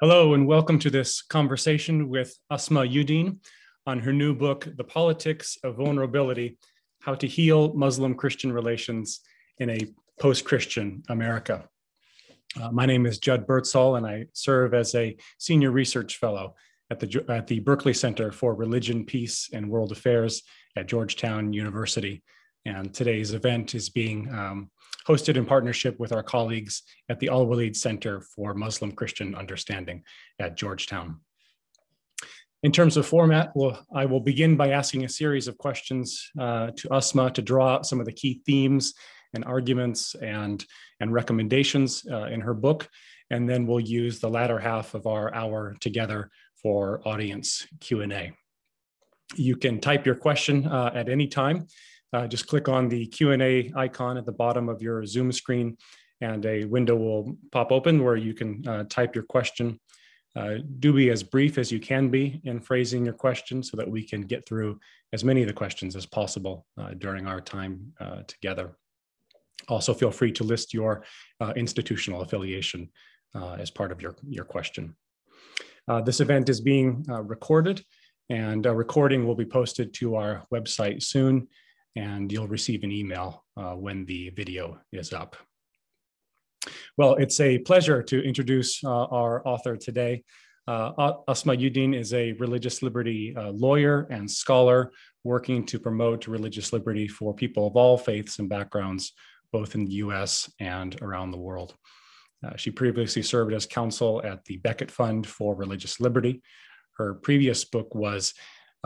Hello, and welcome to this conversation with Asma Uddin on her new book, The Politics of Vulnerability How to Heal Muslim Christian Relations in a Post Christian America. Uh, my name is Judd Birdsall, and I serve as a senior research fellow at the, at the Berkley Center for Religion, Peace, and World Affairs at Georgetown University. And today's event is being um, hosted in partnership with our colleagues at the Alwaleed Center for Muslim Christian Understanding at Georgetown. In terms of format, well, I will begin by asking a series of questions uh, to Asma to draw out some of the key themes and arguments and, and recommendations uh, in her book. And then we'll use the latter half of our hour together for audience Q&A. You can type your question uh, at any time uh, just click on the Q&A icon at the bottom of your Zoom screen and a window will pop open where you can uh, type your question. Uh, do be as brief as you can be in phrasing your question so that we can get through as many of the questions as possible uh, during our time uh, together. Also feel free to list your uh, institutional affiliation as part of your, your question. this event is being recorded and a recording will be posted to our website soon and you'll receive an email uh, when the video is up. Well, it's a pleasure to introduce uh, our author today. Uh, Asma Uddin is a religious liberty uh, lawyer and scholar working to promote religious liberty for people of all faiths and backgrounds, both in the US and around the world. Uh, she previously served as counsel at the Becket Fund for Religious Liberty. Her previous book was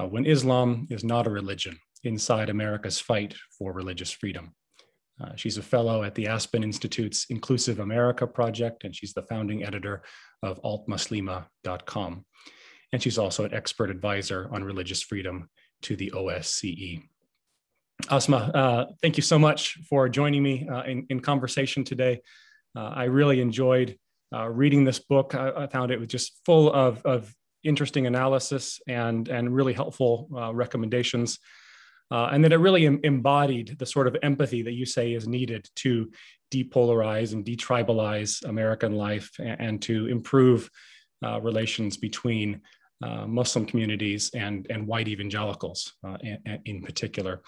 uh, When Islam is Not a Religion inside America's fight for religious freedom. Uh, she's a fellow at the Aspen Institute's Inclusive America Project, and she's the founding editor of altmuslimah.com. And she's also an expert advisor on religious freedom to the OSCE. Asma, uh, thank you so much for joining me uh, in, in, conversation today. Uh, I really enjoyed uh, reading this book. I, I, found it was just full of, of interesting analysis and, and really helpful uh, recommendations. Uh, and that it really em- embodied the sort of empathy that you say is needed to depolarize and detribalize American life and, and to improve uh, relations between uh, Muslim communities and, and white evangelicals uh, in, in, particular.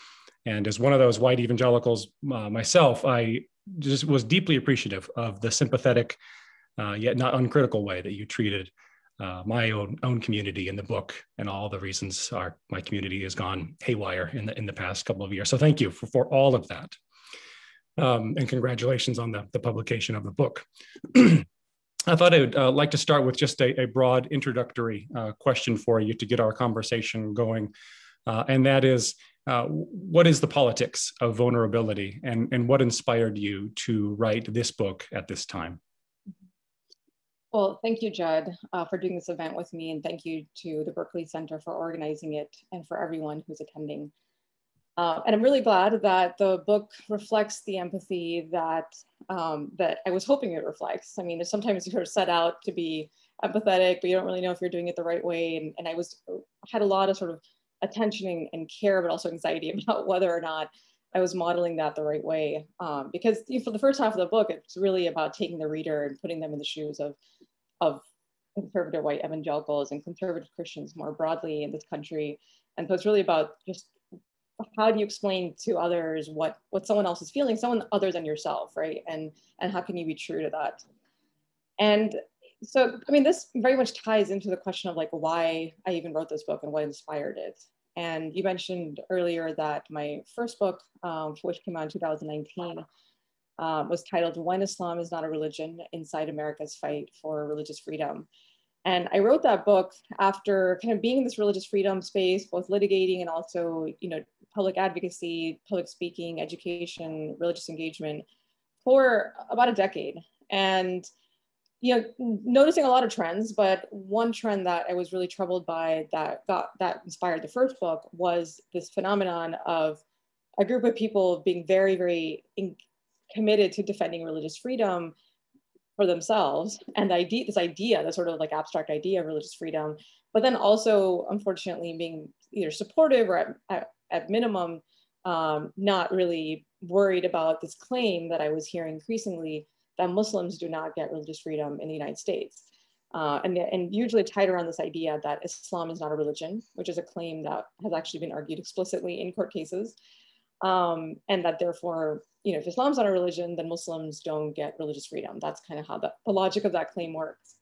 And as one of those white evangelicals uh, myself, I just was deeply appreciative of the sympathetic, uh, yet not uncritical way that you treated uh, my own own community in the book and all the reasons our my community has gone haywire in the in the past couple of years. So thank you for, for all of that. Um, and congratulations on the, the publication of the book. I thought I would uh, like to start with just a, a broad introductory uh, question for you to get our conversation going. Uh, and that is, uh, what is the politics of vulnerability and, and what inspired you to write this book at this time? Well, thank you, Judd, uh, for doing this event with me, and thank you to the Berkley Center for organizing it and for everyone who's attending. Uh, and I'm really glad that the book reflects the empathy that um, that I was hoping it reflects. I mean, sometimes you're set out to be empathetic, but you don't really know if you're doing it the right way. And, and I was had a lot of sort of attention and care, but also anxiety about whether or not I was modeling that the right way. Um, because for the first half of the book, it's really about taking the reader and putting them in the shoes of of conservative white evangelicals and conservative Christians more broadly in this country. And so it's really about just how do you explain to others what what someone else is feeling, someone other than yourself, right? And and how can you be true to that? And so I mean, this very much ties into the question of like why I even wrote this book and what inspired it. And you mentioned earlier that my first book, um, which came out in 2019, um, was titled When Islam is Not a Religion Inside America's Fight for Religious Freedom. And I wrote that book after kind of being in this religious freedom space, both litigating and also, you know, public advocacy, public speaking, education, religious engagement for about a decade. And you know, noticing a lot of trends, but one trend that I was really troubled by that got that inspired the first book was this phenomenon of a group of people being very, very committed to defending religious freedom for themselves and the idea this idea the sort of like abstract idea of religious freedom but then also unfortunately being either supportive or at, at, at minimum um, not really worried about this claim that i was hearing increasingly that muslims do not get religious freedom in the united states Uh, and, and usually tied around this idea that Islam is not a religion, which is a claim that has actually been argued explicitly in court cases. Um, and that therefore, you know, if Islam's not a religion, then Muslims don't get religious freedom. That's kind of how the, the logic of that claim works.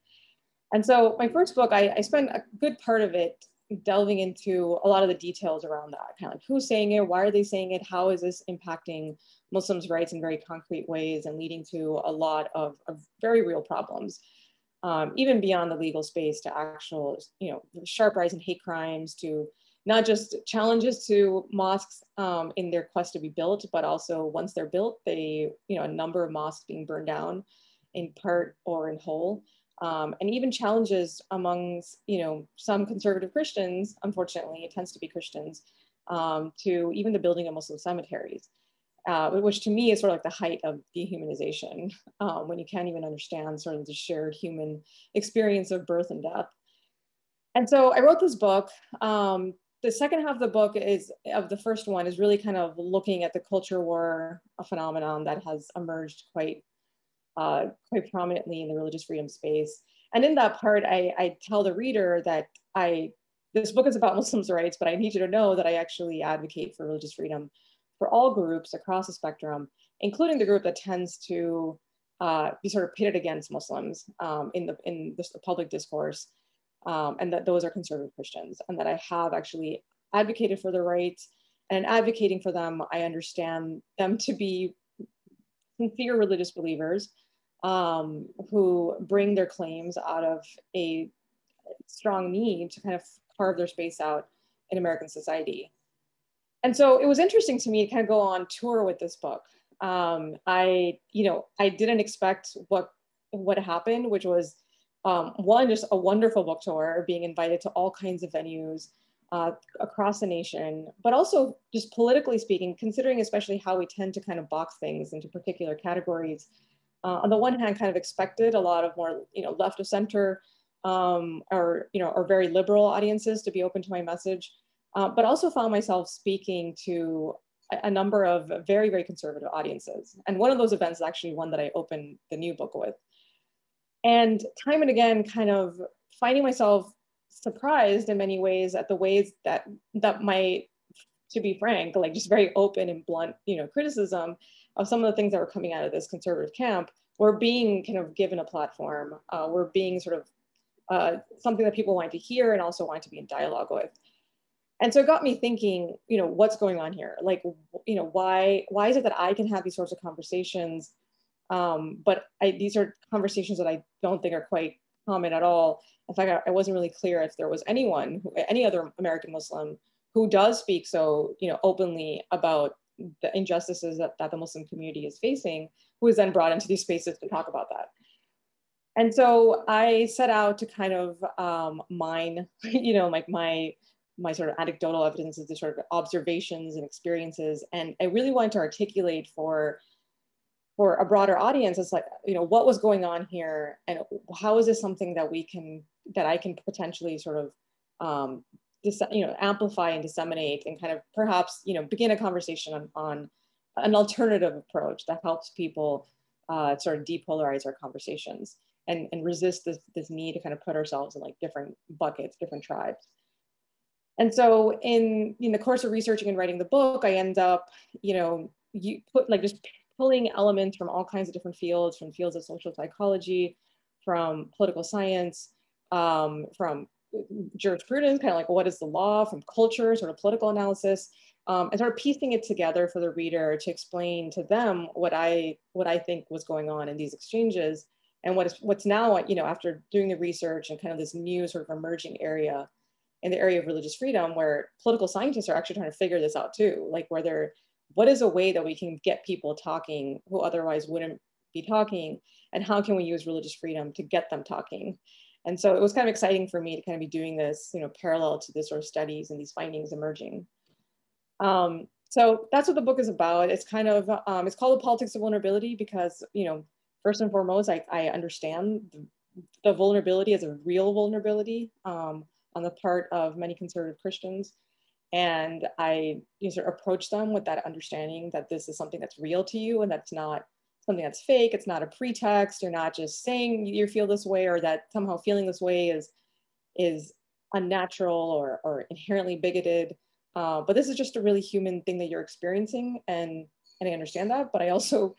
And so my first book, I, I spent a good part of it delving into a lot of the details around that, kind of like who's saying it, why are they saying it, how is this impacting Muslims' rights in very concrete ways and leading to a lot of, of very real problems, um, even beyond the legal space to actual, you know, sharp rise in hate crimes, to not just challenges to mosques um, in their quest to be built, but also once they're built, they, you know, a number of mosques being burned down in part or in whole um, and even challenges amongst you know some conservative Christians. Unfortunately, it tends to be Christians um, to even the building of Muslim cemeteries, uh, which to me is sort of like the height of dehumanization um, when you can't even understand sort of the shared human experience of birth and death. And so I wrote this book. Um, the second half of the book is of the first one is really kind of looking at the culture war a phenomenon that has emerged quite uh, quite prominently in the religious freedom space. And in that part, I, I tell the reader that I this book is about Muslims' rights, but I need you to know that I actually advocate for religious freedom for all groups across the spectrum, including the group that tends to uh, be sort of pitted against Muslims um, in the in the public discourse, um, and that those are conservative Christians, and that I have actually advocated for their rights. And advocating for them, I understand them to be sincere religious believers um, who bring their claims out of a strong need to kind of carve their space out in American society. And so it was interesting to me to kind of go on tour with this book. Um, I, you know, I didn't expect what what happened, which was um, one, just a wonderful book tour, being invited to all kinds of venues uh, across the nation, but also just politically speaking, considering especially how we tend to kind of box things into particular categories uh, on the one hand, kind of expected a lot of more, you know, left of center um, or, you know, or very liberal audiences to be open to my message, uh, but also found myself speaking to a, a, number of very, very conservative audiences. And one of those events is actually one that I opened the new book with. And time and again, kind of finding myself surprised in many ways at the ways that that might, to be frank, like just very open and blunt, you know, criticism of some of the things that were coming out of this conservative camp were being kind of given a platform, uh, were being sort of uh, something that people wanted to hear and also wanted to be in dialogue with. And so it got me thinking, you know, what's going on here? Like, you know, why why is it that I can have these sorts of conversations, um, but I, these are conversations that I don't think are quite common at all. In fact, I, wasn't really clear if there was anyone, any other American Muslim, who does speak so, you know, openly about the injustices that, that the Muslim community is facing, who is then brought into these spaces to talk about that. And so I set out to kind of um, mine, you know, like my my sort of anecdotal evidence the sort of observations and experiences, and I really wanted to articulate for for a broader audience it's like you know what was going on here and how is this something that we can that i can potentially sort of um, you know, amplify and disseminate and kind of perhaps, you know, begin a conversation on, on an alternative approach that helps people uh, sort of depolarize our conversations and, and resist this, this need to kind of put ourselves in like different buckets, different tribes. And so in, in the course of researching and writing the book, I end up, you know, you put like just pulling elements from all kinds of different fields, from fields of social psychology, from political science, um, from jurisprudence, kind of like what is the law from culture, sort of political analysis, um, and sort of piecing it together for the reader to explain to them what I what I think was going on in these exchanges and what is what's now you know after doing the research and kind of this new sort of emerging area in the area of religious freedom where political scientists are actually trying to figure this out too like whether what is a way that we can get people talking who otherwise wouldn't be talking and how can we use religious freedom to get them talking and so it was kind of exciting for me to kind of be doing this, you know, parallel to this sort of studies and these findings emerging. Um, so that's what the book is about. It's kind of, um, it's called The Politics of Vulnerability because, you know, first and foremost, I, I understand the, the vulnerability as a real vulnerability um, on the part of many conservative Christians. And I of approach them with that understanding that this is something that's real to you and that's not something that's fake. It's not a pretext. You're not just saying you feel this way or that somehow feeling this way is, is unnatural or, or inherently bigoted. Uh, but this is just a really human thing that you're experiencing. And, and I understand that, but I also,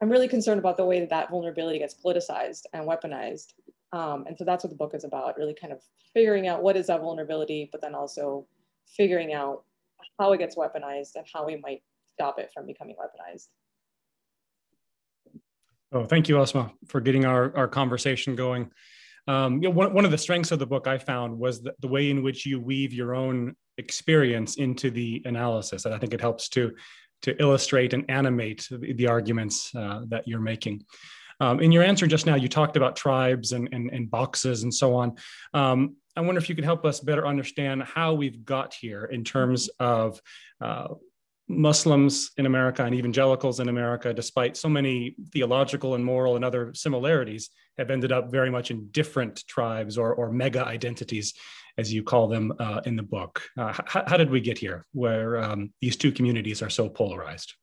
I'm really concerned about the way that that vulnerability gets politicized and weaponized. Um, and so that's what the book is about, really kind of figuring out what is that vulnerability, but then also figuring out how it gets weaponized and how we might stop it from becoming weaponized. Oh, thank you, Asma, for getting our, our conversation going. Um, you know, one, one of the strengths of the book I found was the, the way in which you weave your own experience into the analysis. And I think it helps to, to illustrate and animate the, the arguments uh, that you're making. Um, in your answer just now, you talked about tribes and, and, and boxes and so on. Um, I wonder if you could help us better understand how we've got here in terms of uh, Muslims in America and evangelicals in America, despite so many theological and moral and other similarities, have ended up very much in different tribes or, or mega identities, as you call them uh, in the book. Uh, how, how, did we get here where um, these two communities are so polarized?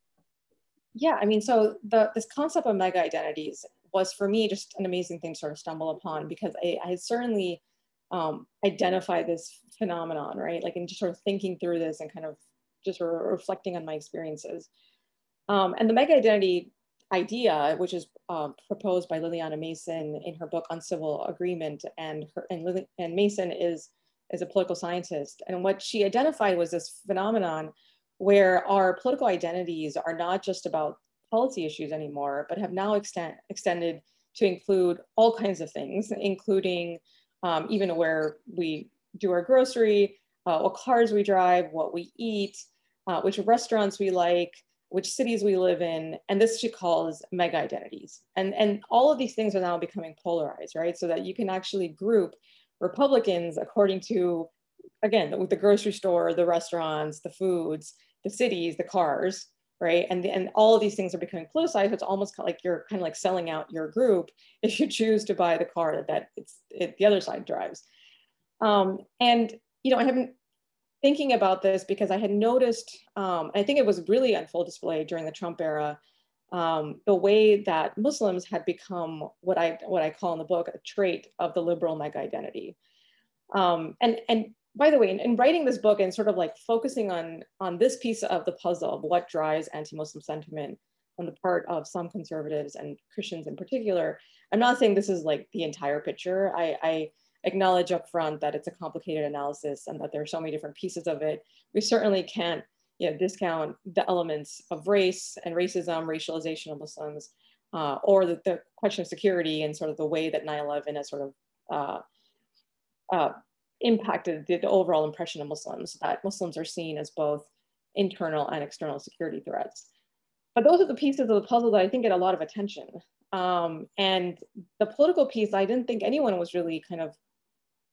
Yeah, I mean, so the, this concept of mega identities was for me just an amazing thing to sort of stumble upon because I, I certainly um, identify this phenomenon, right? Like in just sort of thinking through this and kind of just re reflecting on my experiences. Um, and the mega identity idea, which is um, proposed by Lilliana Mason in her book Uncivil Agreement, and her and, and Mason is is a political scientist, and what she identified was this phenomenon where our political identities are not just about policy issues anymore, but have now extend, extended to include all kinds of things, including um, even where we do our grocery, uh, what cars we drive, what we eat, uh, which restaurants we like, which cities we live in, and this she calls mega identities. And, and all of these things are now becoming polarized, right? So that you can actually group Republicans according to, again, the, the grocery store, the restaurants, the foods, the cities, the cars, right? And, and all of these things are becoming politicized. It's almost like you're kind of like selling out your group if you choose to buy the car that it's it, the other side drives. Um, and you know, I haven't thinking about this because I had noticed, um, I think it was really on full display during the Trump era, um, the way that Muslims had become what I what I call in the book a trait of the liberal mega identity. Um, and and by the way, in, in, writing this book and sort of like focusing on on this piece of the puzzle of what drives anti-Muslim sentiment on the part of some conservatives and Christians in particular, I'm not saying this is like the entire picture. I, I acknowledge upfront that it's a complicated analysis and that there are so many different pieces of it. We certainly can't you know, discount the elements of race and racism, racialization of Muslims, uh, or the, the, question of security and sort of the way that 9-11 has sort of uh, uh, impacted the, overall impression of Muslims, that Muslims are seen as both internal and external security threats. But those are the pieces of the puzzle that I think get a lot of attention. Um, and the political piece, I didn't think anyone was really kind of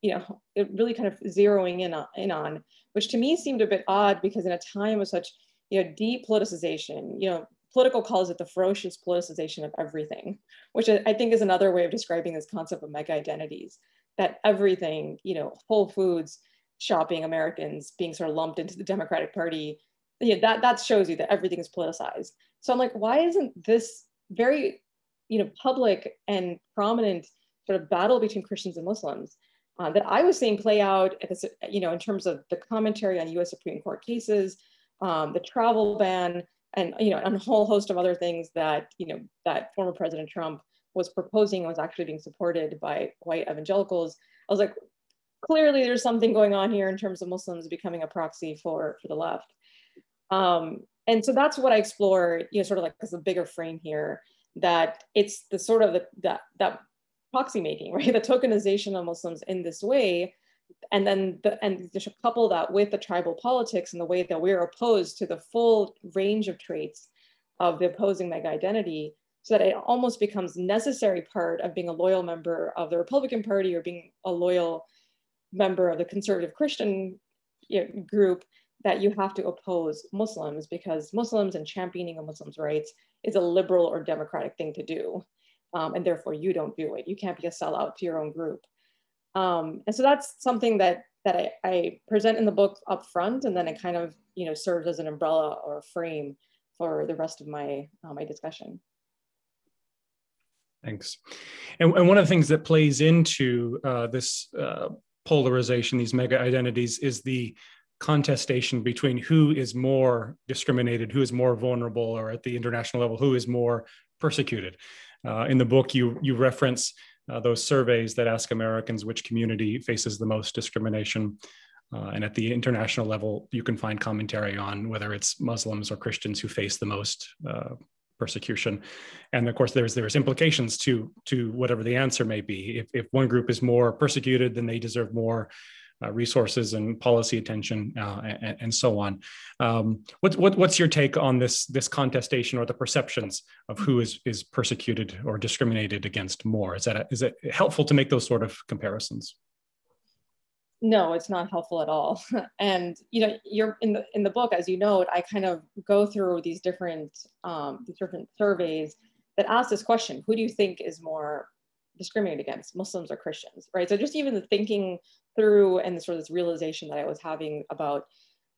you know, really kind of zeroing in on, in on, which to me seemed a bit odd because in a time of such, you know, depoliticization, you know, political calls it the ferocious politicization of everything, which I think is another way of describing this concept of mega identities, that everything, you know, Whole Foods, shopping Americans being sort of lumped into the Democratic Party, yeah, that, that shows you that everything is politicized. So I'm like, why isn't this very, you know, public and prominent sort of battle between Christians and Muslims uh, that I was seeing play out, this, you know, in terms of the commentary on U.S. Supreme Court cases, um, the travel ban, and you know, and a whole host of other things that you know that former President Trump was proposing was actually being supported by white evangelicals. I was like, clearly there's something going on here in terms of Muslims becoming a proxy for for the left. Um, and so that's what I explore, you know, sort of like as a bigger frame here, that it's the sort of the, that that proxy making, right? The tokenization of Muslims in this way, and then the, and just couple that with the tribal politics and the way that we're opposed to the full range of traits of the opposing mega identity, so that it almost becomes necessary part of being a loyal member of the Republican Party or being a loyal member of the conservative Christian group that you have to oppose Muslims because Muslims and championing of Muslims' rights is a liberal or democratic thing to do um, and therefore you don't do it. You can't be a sellout to your own group. Um, and so that's something that that I, I, present in the book up front, and then it kind of you know serves as an umbrella or frame for the rest of my uh, my discussion. Thanks. And, and one of the things that plays into uh, this uh, polarization, these mega identities, is the contestation between who is more discriminated, who is more vulnerable, or at the international level, who is more persecuted. Uh, in the book, you you reference uh, those surveys that ask Americans which community faces the most discrimination. Uh, and at the international level, you can find commentary on whether it's Muslims or Christians who face the most uh, persecution. And of course, there's there's implications to to whatever the answer may be. If if one group is more persecuted, then they deserve more uh, resources and policy attention uh, and, and, so on. Um, what, what, what's your take on this this contestation or the perceptions of who is is persecuted or discriminated against more? Is that a, is it helpful to make those sort of comparisons? No, it's not helpful at all. and you know, you're in the in the book, as you note, I kind of go through these different um, these different surveys that ask this question: Who do you think is more discriminated against, Muslims or Christians? Right. So just even the thinking through and sort of this realization that I was having about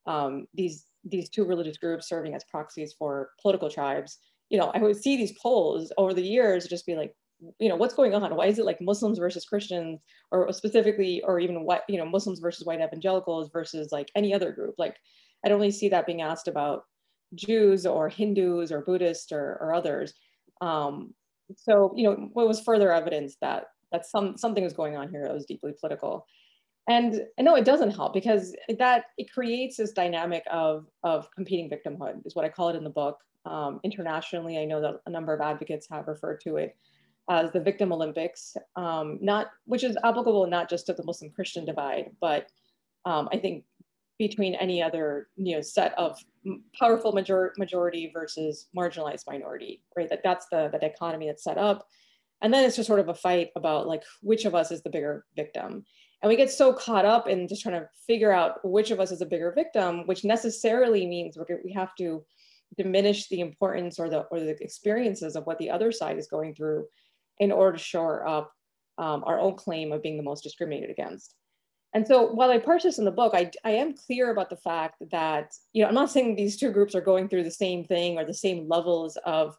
um, these these two religious groups serving as proxies for political tribes. You know, I would see these polls over the years just be like, you know, what's going on? Why is it like Muslims versus Christians, or specifically, or even what you know, Muslims versus white evangelicals versus like any other group? Like, I don't really see that being asked about Jews or Hindus or Buddhists or, or others. Um, so, you know, what was further evidence that that some something was going on here that was deeply political and, and no it doesn't help because that it creates this dynamic of of competing victimhood is what i call it in the book um, internationally i know that a number of advocates have referred to it as the victim olympics um, not which is applicable not just to the muslim christian divide but um, i think between any other you know set of powerful major- majority versus marginalized minority right? That that's the, the dichotomy that's set up. And then it's just sort of a fight about like which of us is the bigger victim. And we get so caught up in just trying to figure out which of us is a bigger victim, which necessarily means we have to diminish the importance or the or the experiences of what the other side is going through in order to shore up um, our own claim of being the most discriminated against. And so while I parse this in the book, I, I am clear about the fact that, you know, I'm not saying these two groups are going through the same thing or the same levels of,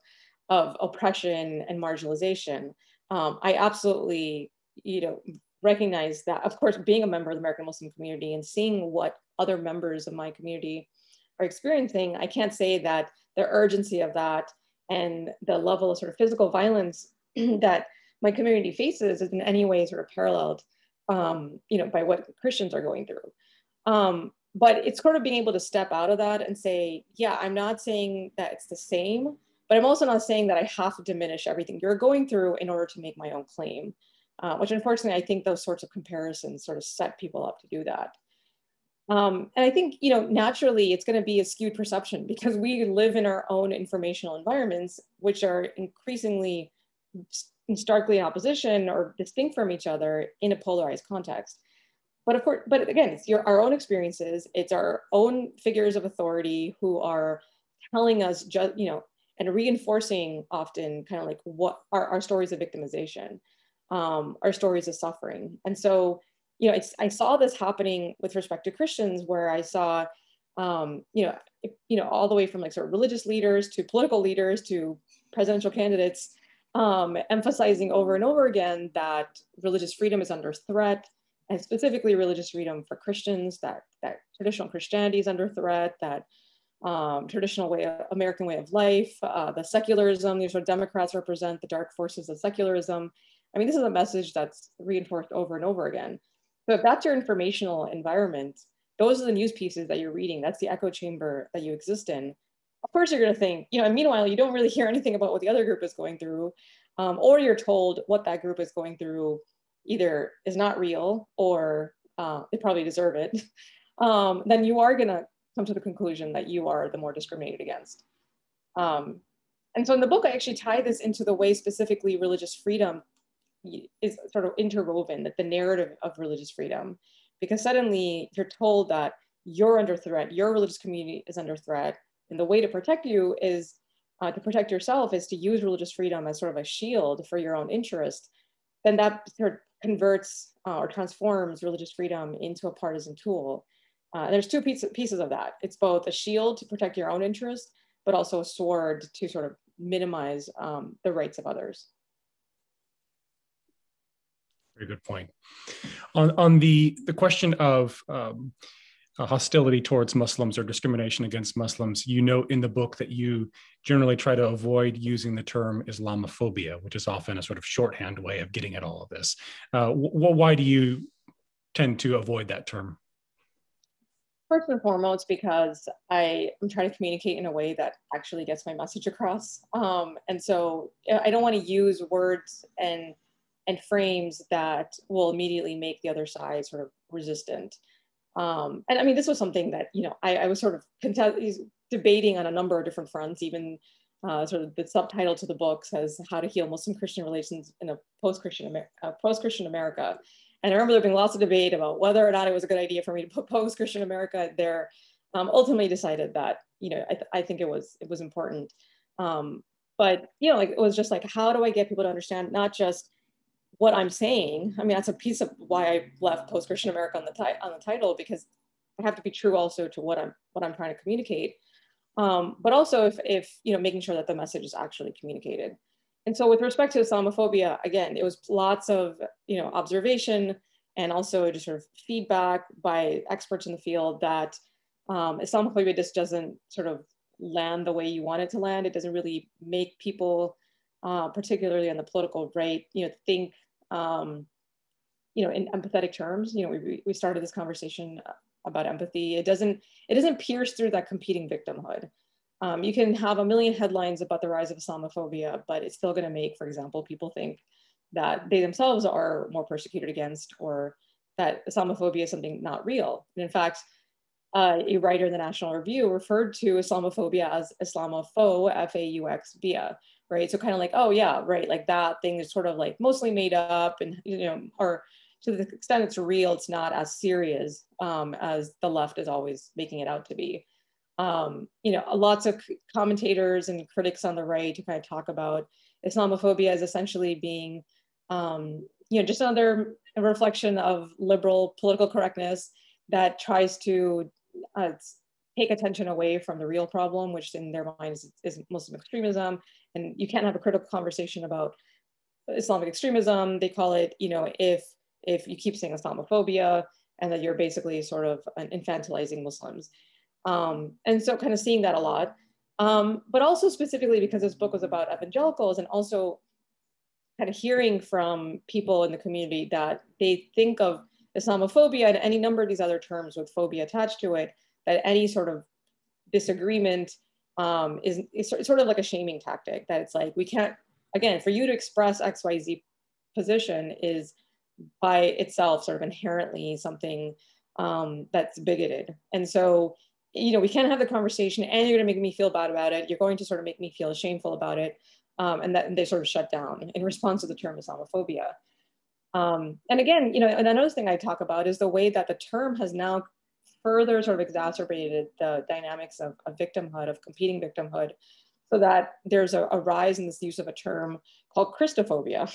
of oppression and marginalization. Um, I absolutely, you know, recognize that, of course, being a member of the American Muslim community and seeing what other members of my community are experiencing, I can't say that the urgency of that and the level of sort of physical violence that my community faces is in any way sort of paralleled, um, you know, by what Christians are going through. Um, but it's sort of being able to step out of that and say, yeah, I'm not saying that it's the same, but I'm also not saying that I have to diminish everything you're going through in order to make my own claim uh, which unfortunately I think those sorts of comparisons sort of set people up to do that. Um, and I think, you know, naturally it's going to be a skewed perception because we live in our own informational environments, which are increasingly starkly in opposition or distinct from each other in a polarized context. But of course, but again, it's your, our own experiences. It's our own figures of authority who are telling us, just, you know, and reinforcing often kind of like what are our stories of victimization um, are stories of suffering. And so, you know, it's I saw this happening with respect to Christians, where I saw, um, you know, you know, all the way from like sort of religious leaders to political leaders to presidential candidates, um, emphasizing over and over again that religious freedom is under threat, and specifically religious freedom for Christians. That that traditional Christianity is under threat. That um, traditional way of American way of life, uh, the secularism, these of Democrats represent the dark forces of secularism, I mean, this is a message that's reinforced over and over again. So if that's your informational environment, those are the news pieces that you're reading. That's the echo chamber that you exist in. Of course, you're going to think, you know, and meanwhile, you don't really hear anything about what the other group is going through, um, or you're told what that group is going through either is not real or uh, they probably deserve it. Um, then you are going to come to the conclusion that you are the more discriminated against. Um, and so in the book, I actually tie this into the way specifically religious freedom is sort of interwoven that the narrative of religious freedom because suddenly you're told that you're under threat your religious community is under threat and the way to protect you is uh, to protect yourself is to use religious freedom as sort of a shield for your own interest. Then that sort of converts uh, or transforms religious freedom into a partisan tool. Uh, there's two pieces, pieces of that. It's both a shield to protect your own interest but also a sword to sort of minimize um, the rights of others. Very good point. On, on the, the question of um, hostility towards Muslims or discrimination against Muslims, you note in the book that you generally try to avoid using the term Islamophobia, which is often a sort of shorthand way of getting at all of this. Uh, wh- why do you tend to avoid that term? First and foremost, because I am trying to communicate in a way that actually gets my message across. Um, and so I don't want to use words and and frames that will immediately make the other side sort of resistant. Um, and I mean, this was something that, you know, I, I was sort of contest- debating on a number of different fronts, even uh, sort of the subtitle to the book says how to heal Muslim Christian relations in a post-Christian, Amer- uh, America. And I remember there being lots of debate about whether or not it was a good idea for me to put post-Christian America there. Um, ultimately decided that, you know, I, th- I, think it was, it was important. Um, but, you know, like it was just like, how do I get people to understand not just what I'm saying. I mean, that's a piece of why I left Post Christian America on the on the title because I have to be true also to what I'm what I'm trying to communicate. Um, but also if if you know making sure that the message is actually communicated. And so with respect to Islamophobia, again, it was lots of you know observation and also just sort of feedback by experts in the field that um, Islamophobia just doesn't sort of land the way you want it to land. It doesn't really make people, uh, particularly on the political right, you know, think um, you know, in empathetic terms. You know, we, we started this conversation about empathy. It doesn't it doesn't pierce through that competing victimhood. Um, you can have a million headlines about the rise of Islamophobia, but it's still going to make, for example, people think that they themselves are more persecuted against, or that Islamophobia is something not real. And in fact, uh, a writer in the National Review referred to Islamophobia as Islamopho, F-A-U-X-bia, right? So kind of like, oh yeah, right, like that thing is sort of like mostly made up and, you know, or to the extent it's real, it's not as serious um, as the left is always making it out to be. Um, you know, lots of commentators and critics on the right to kind of talk about Islamophobia as essentially being, um, you know, just another reflection of liberal political correctness that tries to uh, take attention away from the real problem, which in their minds is, is Muslim extremism. And you can't have a critical conversation about Islamic extremism. They call it, you know, if if you keep saying Islamophobia and that you're basically sort of infantilizing Muslims. Um, and so kind of seeing that a lot. Um, but also specifically because this book was about evangelicals and also kind of hearing from people in the community that they think of Islamophobia and any number of these other terms with phobia attached to it that any sort of disagreement um, is, is sort of like a shaming tactic that it's like we can't again for you to express xyz position is by itself sort of inherently something um, that's bigoted. And so you know we can't have the conversation and you're going to make me feel bad about it. You're going to sort of make me feel shameful about it. Um, and that and they sort of shut down in response to the term islamophobia. Um, and again you know and another thing i talk about is the way that the term has now further sort of exacerbated the dynamics of, of victimhood, of competing victimhood, so that there's a, a, rise in this use of a term called Christophobia.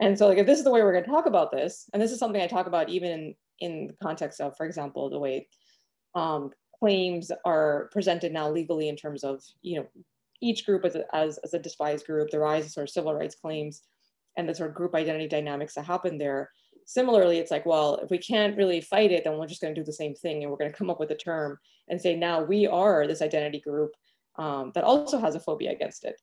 And so like if this is the way we're going to talk about this, and this is something I talk about even in, in the context of, for example, the way um, claims are presented now legally in terms of, you know, each group as a, as, as a despised group, the rise of sort of civil rights claims and the sort of group identity dynamics that happen there similarly, it's like, well, if we can't really fight it, then we're just going to do the same thing and we're going to come up with a term and say, now we are this identity group um, that also has a phobia against it.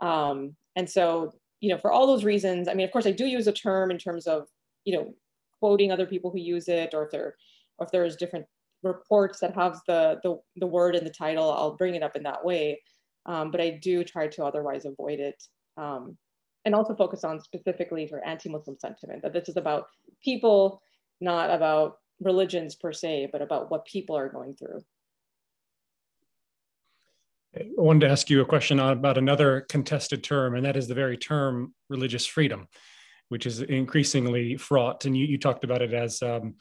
Um, and so, you know, for all those reasons, I mean, of course, I do use a term in terms of, you know, quoting other people who use it, or if there, or if there's different reports that have the, the, the word in the title, I'll bring it up in that way. Um, but I do try to otherwise avoid it. Um, and also focus on specifically for anti-Muslim sentiment, that this is about people, not about religions per se, but about what people are going through. I wanted to ask you a question about another contested term, and that is the very term religious freedom, which is increasingly fraught. And you, you talked about it as um,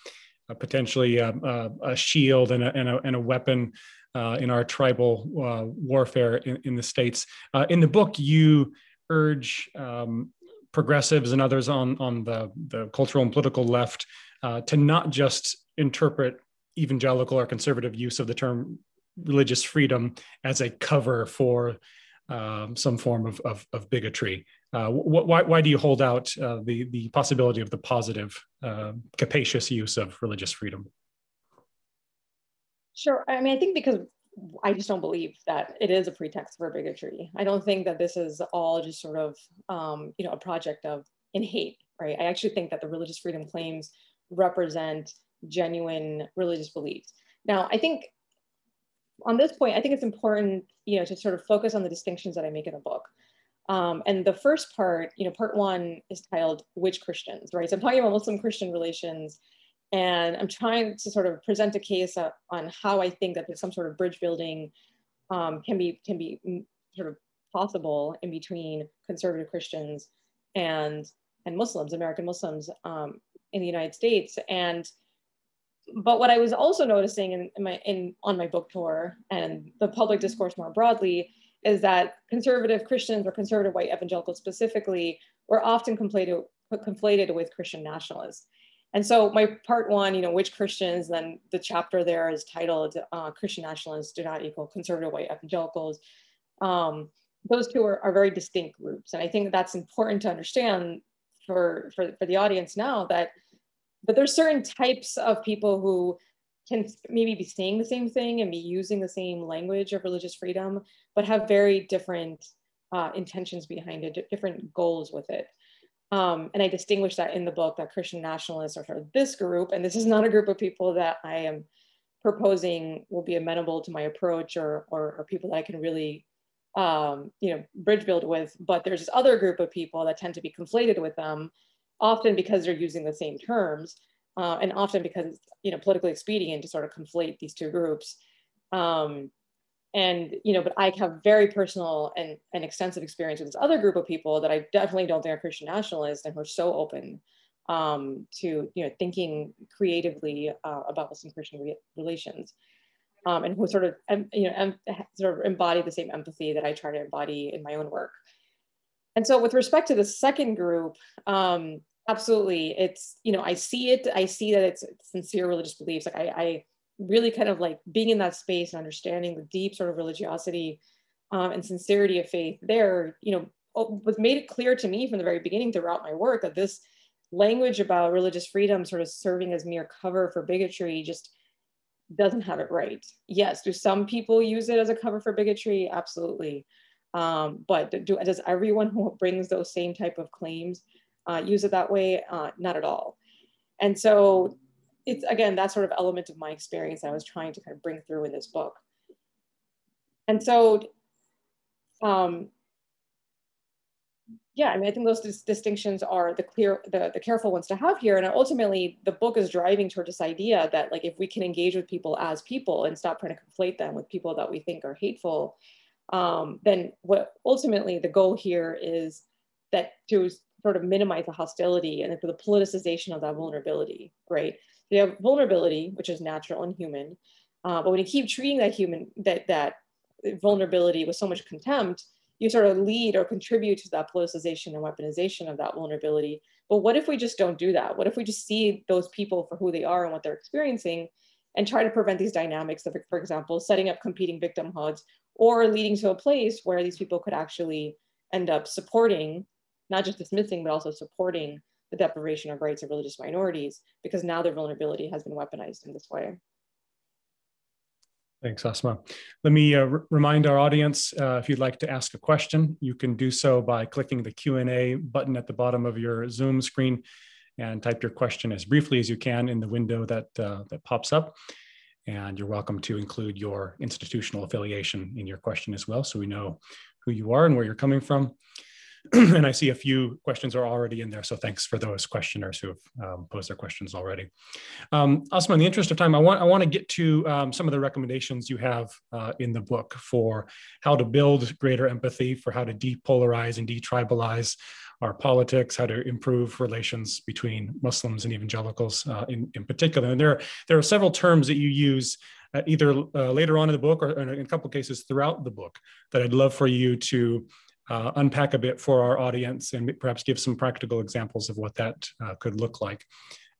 a potentially a, um, a, a shield and a, and a, and a weapon uh, in our tribal uh, warfare in, in, the States. Uh, in the book, you urge um, progressives and others on, on the, the cultural and political left uh, to not just interpret evangelical or conservative use of the term religious freedom as a cover for um, some form of, of, of bigotry. Uh, wh- why, why do you hold out uh, the, the possibility of the positive, uh, capacious use of religious freedom? Sure. I mean, I think because I just don't believe that it is a pretext for bigotry. I don't think that this is all just sort of, um, you know, a project of in hate, right? I actually think that the religious freedom claims represent genuine religious beliefs. Now, I think on this point, I think it's important, you know, to sort of focus on the distinctions that I make in the book. Um, and the first part, you know, part one is titled "Which Christians?" Right. So I'm talking about Muslim Christian relations, and I'm trying to sort of present a case on how I think that some sort of bridge building um, can be can be mm, sort of possible in between conservative Christians and and Muslims, American Muslims um, in the United States, and but what I was also noticing in, in, my in on my book tour and the public discourse more broadly is that conservative Christians or conservative white evangelicals specifically were often conflated conflated with Christian nationalists. And so my part one, you know, which Christians, then the chapter there is titled uh, Christian nationalists do not equal conservative white evangelicals. Um, those two are, are very distinct groups. And I think that's important to understand for, for, for the audience now that but there's certain types of people who can maybe be saying the same thing and be using the same language of religious freedom, but have very different uh, intentions behind it, different goals with it. Um, and I distinguish that in the book that Christian nationalists are sort of this group, and this is not a group of people that I am proposing will be amenable to my approach or, or, or people that I can really um, you know, bridge build with, but there's this other group of people that tend to be conflated with them often because they're using the same terms, uh, and often because you know politically expedient to sort of conflate these two groups. Um, and you know, but I have very personal and, and extensive experience with this other group of people that I definitely don't think are Christian nationalists and who are so open um, to you know thinking creatively uh, about Muslim Christian re relations. Um, and who sort of you know sort of embody the same empathy that I try to embody in my own work. And so with respect to the second group, um, absolutely, it's, you know, I see it, I see that it's sincere religious beliefs. Like I, I really kind of like being in that space and understanding the deep sort of religiosity um, and sincerity of faith there, you know, was made it clear to me from the very beginning throughout my work that this language about religious freedom sort of serving as mere cover for bigotry just doesn't have it right. Yes, do some people use it as a cover for bigotry? Absolutely. Um, but do, does everyone who brings those same type of claims uh, use it that way? Uh, not at all. And so it's, again, that sort of element of my experience that I was trying to kind of bring through in this book. And so, um, yeah, I mean, I think those dis distinctions are the clear, the, the careful ones to have here. And ultimately, the book is driving toward this idea that like, if we can engage with people as people and stop trying to conflate them with people that we think are hateful, um, then what ultimately the goal here is that to sort of minimize the hostility and for the politicization of that vulnerability, right? You have vulnerability, which is natural and human, uh, but when you keep treating that human that that vulnerability with so much contempt, you sort of lead or contribute to that politicization and weaponization of that vulnerability. But what if we just don't do that? What if we just see those people for who they are and what they're experiencing and try to prevent these dynamics of, for example, setting up competing victimhoods or leading to a place where these people could actually end up supporting, not just dismissing, but also supporting the deprivation of rights of religious minorities because now their vulnerability has been weaponized in this way. Thanks, Asma. Let me uh, remind our audience, uh, if you'd like to ask a question, you can do so by clicking the Q&A button at the bottom of your Zoom screen and type your question as briefly as you can in the window that, uh, that pops up. And you're welcome to include your institutional affiliation in your question as well, so we know who you are and where you're coming from. and I see a few questions are already in there, so thanks for those questioners who have um, posed their questions already. Um, Asma, in the interest of time, I want, I want to get to um, some of the recommendations you have uh, in the book for how to build greater empathy, for how to depolarize and detribalize our politics, how to improve relations between Muslims and evangelicals uh, in, in particular. And there, there are several terms that you use uh, either uh, later on in the book or in a couple cases throughout the book that I'd love for you to uh, unpack a bit for our audience and perhaps give some practical examples of what that uh, could look like.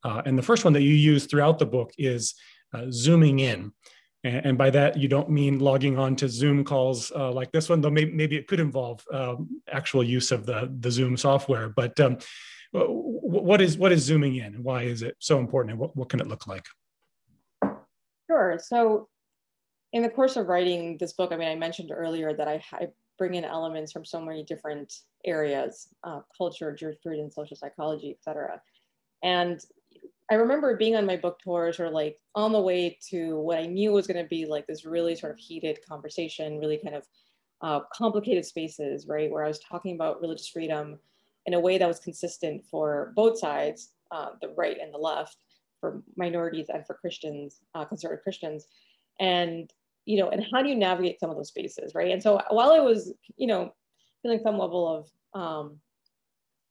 Uh, and the first one that you use throughout the book is zooming in. And, by that, you don't mean logging on to Zoom calls uh, like this one, though maybe, maybe it could involve um, actual use of the, the Zoom software. But um, what is what is zooming in and why is it so important and what, what can it look like? Sure. So in the course of writing this book, I mean, I mentioned earlier that I, I bring in elements from so many different areas, uh, culture, jurisprudence, social psychology, et cetera. And I remember being on my book tour, sort of like on the way to what I knew was going to be like this really sort of heated conversation, really kind of uh, complicated spaces, right? Where I was talking about religious freedom in a way that was consistent for both sides, uh, the right and the left, for minorities and for Christians, uh, conservative Christians. And, you know, and how do you navigate some of those spaces, right? And so while I was, you know, feeling some level of um,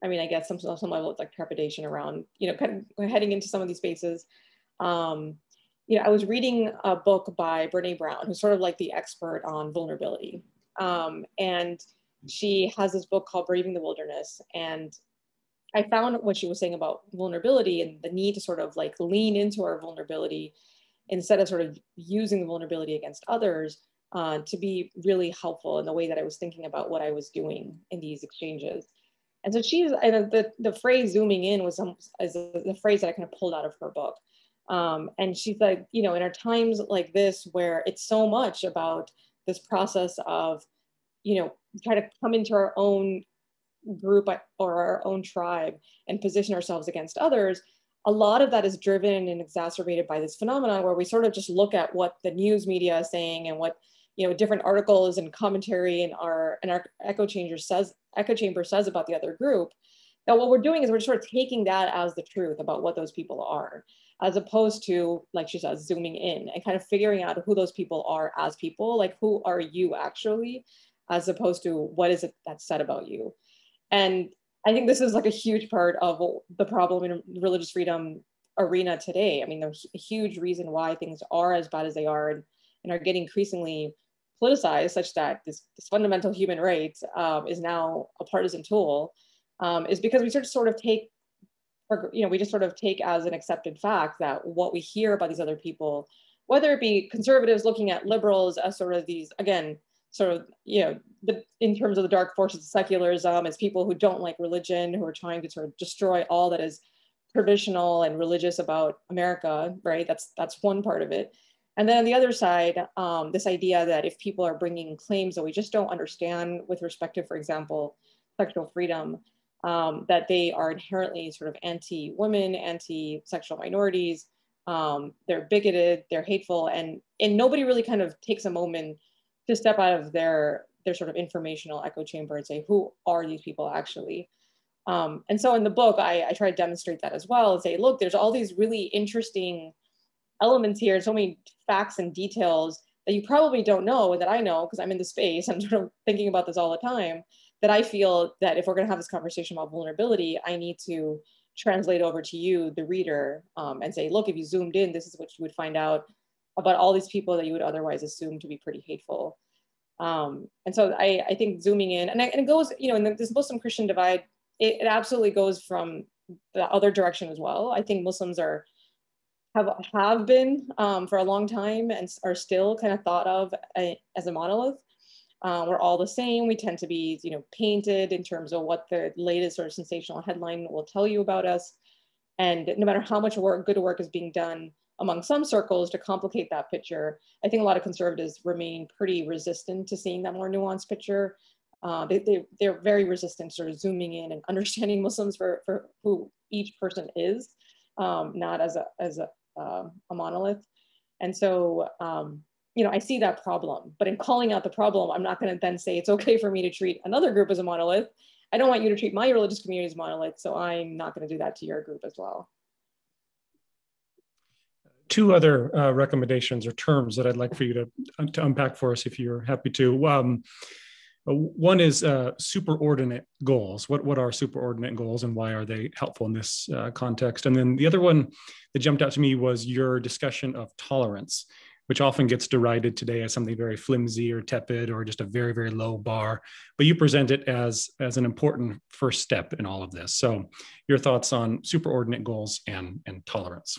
I mean, I guess some some level of like trepidation around, you know, kind of heading into some of these spaces. Um, you know, I was reading a book by Brene Brown, who's sort of like the expert on vulnerability. Um, and she has this book called Braving the Wilderness. And I found what she was saying about vulnerability and the need to sort of like lean into our vulnerability instead of sort of using the vulnerability against others uh, to be really helpful in the way that I was thinking about what I was doing in these exchanges. And so she's, and the, the phrase zooming in was some, is the phrase that I kind of pulled out of her book. Um, and she's like, you know, in our times like this, where it's so much about this process of, you know, try to come into our own group or our own tribe and position ourselves against others, a lot of that is driven and exacerbated by this phenomenon where we sort of just look at what the news media is saying and what you know different articles and commentary in our and our echo changer says echo chamber says about the other group now what we're doing is we're sort of taking that as the truth about what those people are as opposed to like she says zooming in and kind of figuring out who those people are as people like who are you actually as opposed to what is it that's said about you. And i think this is like a huge part of the problem in religious freedom arena today. I mean the huge reason why things are as bad as they are and, and are getting increasingly politicized such that this, this fundamental human right um, is now a partisan tool um, is because we sort of sort of take you know we just sort of take as an accepted fact that what we hear about these other people whether it be conservatives looking at liberals as sort of these again sort of you know the, in terms of the dark forces of secularism as people who don't like religion who are trying to sort of destroy all that is traditional and religious about america right? That's that's one part of it. And then on the other side, um, this idea that if people are bringing claims that we just don't understand with respect to, for example, sexual freedom, um, that they are inherently sort of anti-women, anti-sexual minorities, um, they're bigoted, they're hateful, and, and nobody really kind of takes a moment to step out of their, their sort of informational echo chamber and say, who are these people actually? Um, and so in the book, I, I try to demonstrate that as well and say, look, there's all these really interesting elements here, so many facts and details that you probably don't know that I know because I'm in the space, I'm sort of thinking about this all the time, that I feel that if we're gonna have this conversation about vulnerability, I need to translate over to you, the reader, um, and say, look, if you zoomed in, this is what you would find out about all these people that you would otherwise assume to be pretty hateful. Um, and so I, I think zooming in, and, I, and it goes, you know, in this Muslim Christian divide, it, it absolutely goes from the other direction as well. I think Muslims are have have been um, for a long time and are still kind of thought of a, as a monolith. Uh, we're all the same. We tend to be, you know, painted in terms of what the latest sort of sensational headline will tell you about us. And no matter how much work, good work is being done among some circles to complicate that picture, I think a lot of conservatives remain pretty resistant to seeing that more nuanced picture. Uh, they, they, they're very resistant to sort of zooming in and understanding Muslims for, for who each person is, um, not as a, as a, uh, a monolith. And so, um, you know, I see that problem, but in calling out the problem, I'm not going to then say it's okay for me to treat another group as a monolith. I don't want you to treat my religious community as monolith, so I'm not going to do that to your group as well. Two other uh, recommendations or terms that I'd like for you to, to unpack for us if you're happy to. Um, uh, one is uh, superordinate goals. What, what are superordinate goals and why are they helpful in this uh, context? And then the other one that jumped out to me was your discussion of tolerance, which often gets derided today as something very flimsy or tepid or just a very, very low bar. But you present it as, as an important first step in all of this. So your thoughts on superordinate goals and, and tolerance.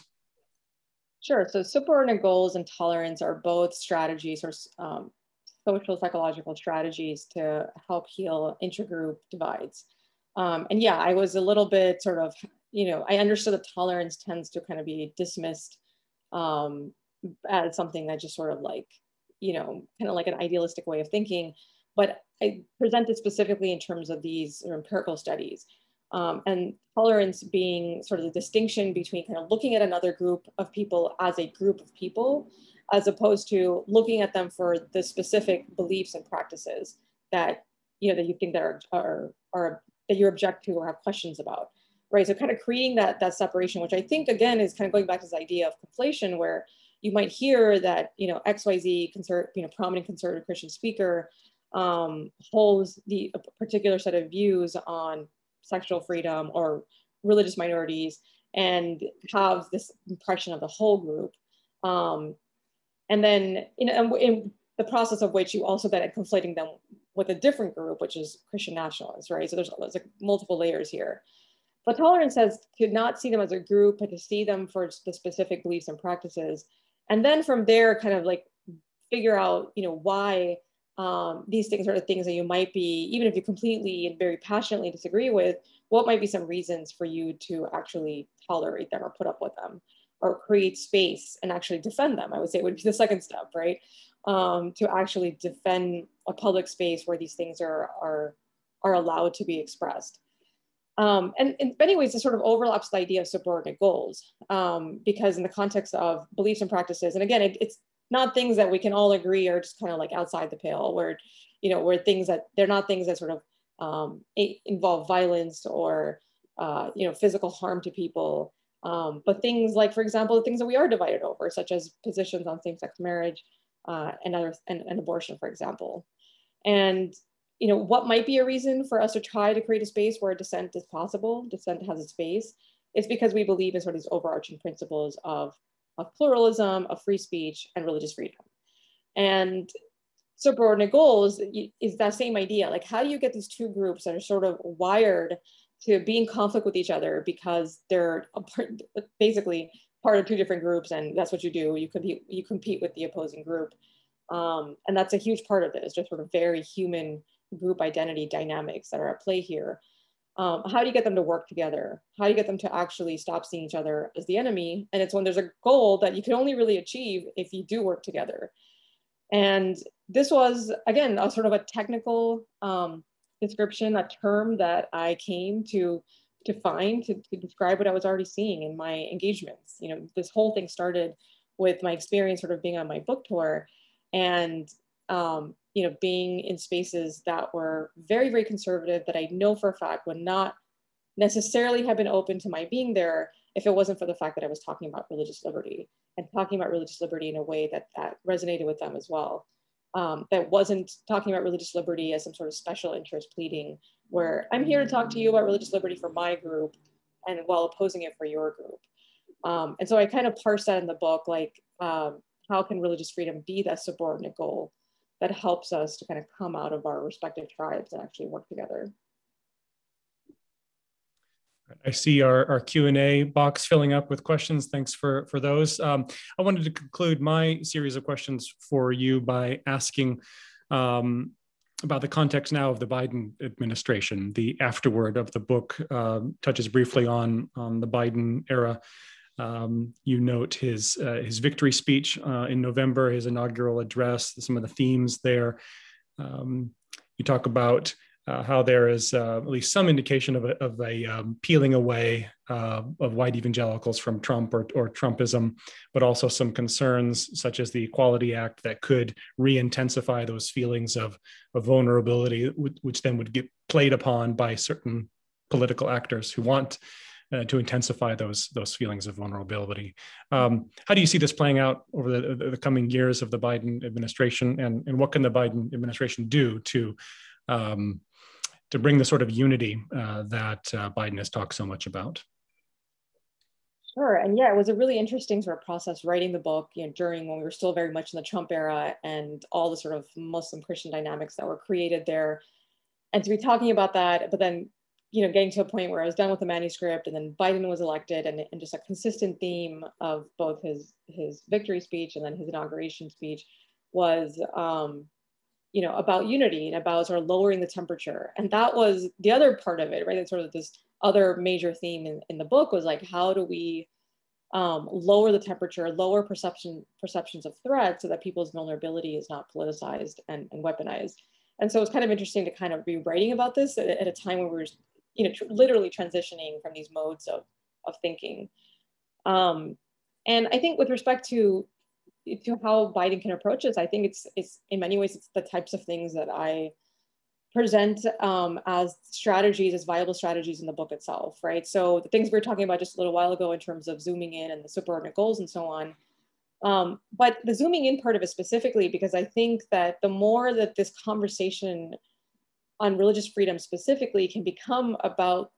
Sure. So subordinate goals and tolerance are both strategies or um, social psychological strategies to help heal intergroup divides. Um, and yeah, I was a little bit sort of, you know, I understood that tolerance tends to kind of be dismissed um, as something that just sort of like, you know, kind of like an idealistic way of thinking. But I presented specifically in terms of these empirical studies. Um, and tolerance being sort of the distinction between kind of looking at another group of people as a group of people, as opposed to looking at them for the specific beliefs and practices that you know that you think that are, are, are that you object to or have questions about, right? So kind of creating that that separation, which I think again is kind of going back to this idea of conflation, where you might hear that you know XYZ conser- you know prominent conservative Christian speaker um, holds the a particular set of views on sexual freedom or religious minorities and have this impression of the whole group. Um, and then in, in the process of which you also then conflating them with a different group, which is Christian nationalists, right? So there's, there's like multiple layers here. But tolerance says to not see them as a group, but to see them for the specific beliefs and practices. And then from there, kind of like figure out, you know, why um, these things are the things that you might be, even if you completely and very passionately disagree with, what might be some reasons for you to actually tolerate them or put up with them or create space and actually defend them? I would say would be the second step, right? Um, to actually defend a public space where these things are, are, are allowed to be expressed. Um, and in many ways, it sort of overlaps the idea of subordinate goals um, because in the context of beliefs and practices, and again, it, it's not things that we can all agree are just kind of like outside the pale where you know where things that they're not things that sort of um, involve violence or uh, you know physical harm to people. Um, but things like for example the things that we are divided over such as positions on same-sex marriage uh, and other and, and abortion for example. And you know what might be a reason for us to try to create a space where dissent is possible dissent has a space is because we believe in sort of these overarching principles of of pluralism, of free speech, and religious freedom. And subordinate goals is that same idea. Like, how do you get these two groups that are sort of wired to be in conflict with each other because they're basically part of two different groups, and that's what you do. You compete, you compete with the opposing group, um, and that's a huge part of it. It's just sort of very human group identity dynamics that are at play here um, how do you get them to work together? How do you get them to actually stop seeing each other as the enemy? And it's when there's a goal that you can only really achieve if you do work together. And this was, again, a sort of a technical um, description, a term that I came to to find to, to describe what I was already seeing in my engagements. You know, this whole thing started with my experience sort of being on my book tour and um, you know, being in spaces that were very, very conservative that I know for a fact would not necessarily have been open to my being there if it wasn't for the fact that I was talking about religious liberty and talking about religious liberty in a way that that resonated with them as well. Um, that wasn't talking about religious liberty as some sort of special interest pleading, where I'm here to talk to you about religious liberty for my group and while opposing it for your group. Um, and so I kind of parse that in the book, like um, how can religious freedom be that subordinate goal that helps us to kind of come out of our respective tribes and actually work together. I see our, our Q&A box filling up with questions. Thanks for, for those. Um, I wanted to conclude my series of questions for you by asking um, about the context now of the Biden administration. The afterword of the book uh, touches briefly on, on the Biden era um, you note his uh, his victory speech uh, in November, his inaugural address, some of the themes there. Um, you talk about uh, how there is uh, at least some indication of a, of a um, peeling away uh, of white evangelicals from Trump or, or Trumpism, but also some concerns such as the Equality Act that could re-intensify those feelings of, of vulnerability, which then would get played upon by certain political actors who want uh, to intensify those those feelings of vulnerability. Um, how do you see this playing out over the, the, coming years of the Biden administration, and and what can the Biden administration do to um, to bring the sort of unity uh, that uh, Biden has talked so much about? Sure, and yeah, it was a really interesting sort of process writing the book you know, during when we were still very much in the Trump era and all the sort of Muslim Christian dynamics that were created there, and to be talking about that, but then you know, getting to a point where I was done with the manuscript and then Biden was elected and, and just a consistent theme of both his, his victory speech and then his inauguration speech was, um, you know, about unity and about sort of lowering the temperature. And that was the other part of it, right? That's sort of this other major theme in, in the book was like, how do we um, lower the temperature, lower perception perceptions of threat so that people's vulnerability is not politicized and, and weaponized. And so it's kind of interesting to kind of be writing about this at, at a time when we are you know, tr literally transitioning from these modes of, of thinking. Um, and I think with respect to, to how Biden can approach this, I think it's, it's in many ways, it's the types of things that I present um, as strategies, as viable strategies in the book itself, right? So the things we were talking about just a little while ago in terms of zooming in and the superordinate goals and so on. Um, but the zooming in part of it specifically, because I think that the more that this conversation on religious freedom specifically can become about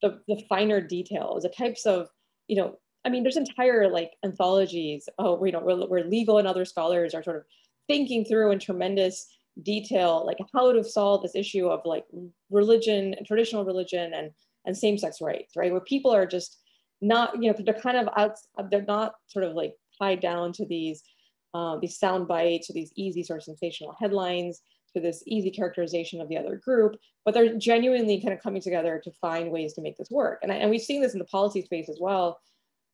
the, the finer details, the types of, you know, I mean, there's entire like anthologies, oh, you know, where, where legal and other scholars are sort of thinking through in tremendous detail, like how to solve this issue of like religion and traditional religion and, and same-sex rights, right? Where people are just not, you know, they're kind of out, they're not sort of like tied down to these, uh, these sound bites or these easy sort of sensational headlines to this easy characterization of the other group, but they're genuinely kind of coming together to find ways to make this work. And, I, and we've seen this in the policy space as well.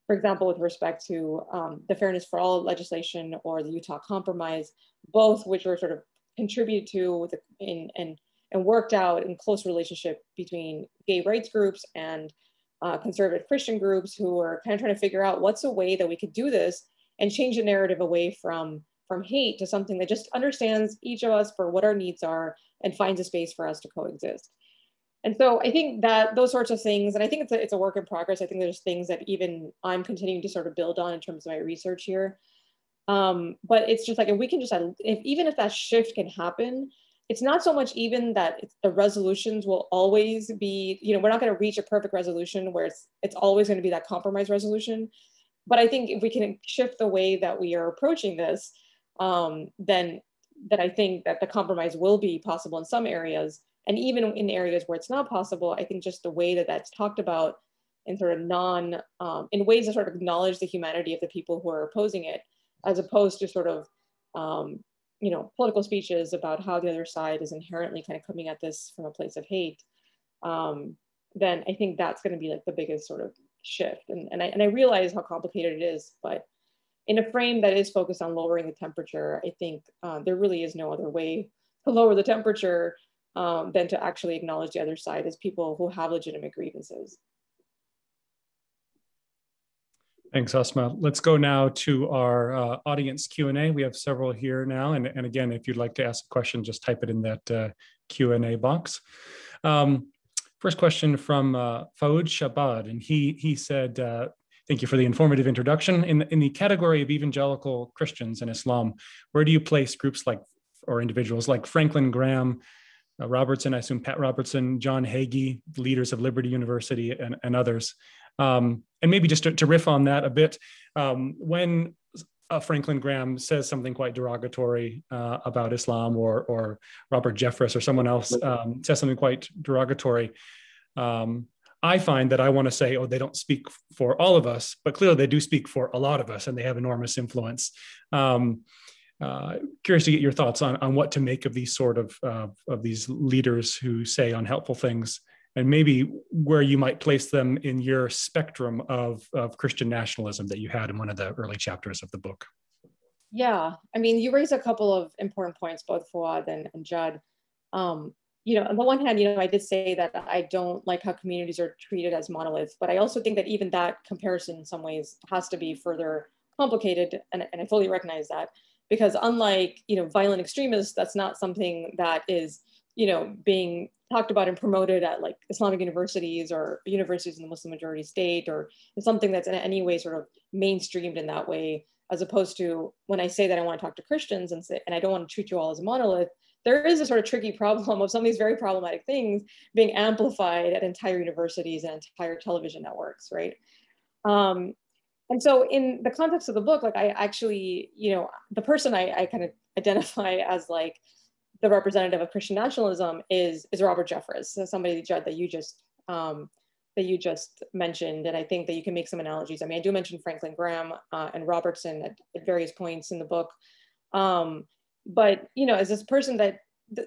For example, with respect to um, the Fairness for All legislation or the Utah Compromise, both which were sort of contributed to the, in, and, and worked out in close relationship between gay rights groups and uh, conservative Christian groups who are kind of trying to figure out what's a way that we could do this and change the narrative away from from hate to something that just understands each of us for what our needs are and finds a space for us to coexist. And so I think that those sorts of things, and I think it's a, it's a work in progress. I think there's things that even I'm continuing to sort of build on in terms of my research here. Um, but it's just like, if we can just, if, even if that shift can happen, it's not so much even that the resolutions will always be, you know, we're not going to reach a perfect resolution where it's, it's always going to be that compromise resolution. But I think if we can shift the way that we are approaching this, um, then that I think that the compromise will be possible in some areas. And even in areas where it's not possible, I think just the way that that's talked about in sort of non, um, in ways that sort of acknowledge the humanity of the people who are opposing it, as opposed to sort of, um, you know, political speeches about how the other side is inherently kind of coming at this from a place of hate, um, then I think that's going to be like the biggest sort of shift. And, and, I, and I realize how complicated it is, but in a frame that is focused on lowering the temperature, I think uh, there really is no other way to lower the temperature um, than to actually acknowledge the other side as people who have legitimate grievances. Thanks, Asma. Let's go now to our uh, audience Q&A. We have several here now. And, and again, if you'd like to ask a question, just type it in that uh, Q&A box. Um, first question from uh, Fouad Shabad, and he, he said, uh, Thank you for the informative introduction. In, in the category of evangelical Christians and Islam, where do you place groups like, or individuals like Franklin Graham, uh, Robertson, I assume Pat Robertson, John Hagee, leaders of Liberty University, and, and others? Um, and maybe just to, to, riff on that a bit, um, when uh, Franklin Graham says something quite derogatory uh, about Islam, or, or Robert Jeffress or someone else um, says something quite derogatory, um, I find that I want to say, oh, they don't speak for all of us, but clearly they do speak for a lot of us and they have enormous influence. Um, uh, curious to get your thoughts on, on what to make of these sort of, uh, of these leaders who say unhelpful things and maybe where you might place them in your spectrum of, of Christian nationalism that you had in one of the early chapters of the book. Yeah, I mean, you raise a couple of important points, both Fouad and, and Judd. Um, you know, on the one hand, you know, I did say that I don't like how communities are treated as monoliths, but I also think that even that comparison in some ways has to be further complicated. And, and I fully recognize that because unlike, you know, violent extremists, that's not something that is, you know, being talked about and promoted at like Islamic universities or universities in the Muslim majority state, or something that's in any way sort of mainstreamed in that way, as opposed to when I say that I want to talk to Christians and say, and I don't want to treat you all as a monolith, there is a sort of tricky problem of some of these very problematic things being amplified at entire universities and entire television networks, right? Um, and so in the context of the book, like I actually, you know, the person I, I kind of identify as like the representative of Christian nationalism is, is Robert Jeffress, so somebody that you just um, that you just mentioned, and I think that you can make some analogies. I mean, I do mention Franklin Graham uh, and Robertson at, at, various points in the book, um, but you know, as this person that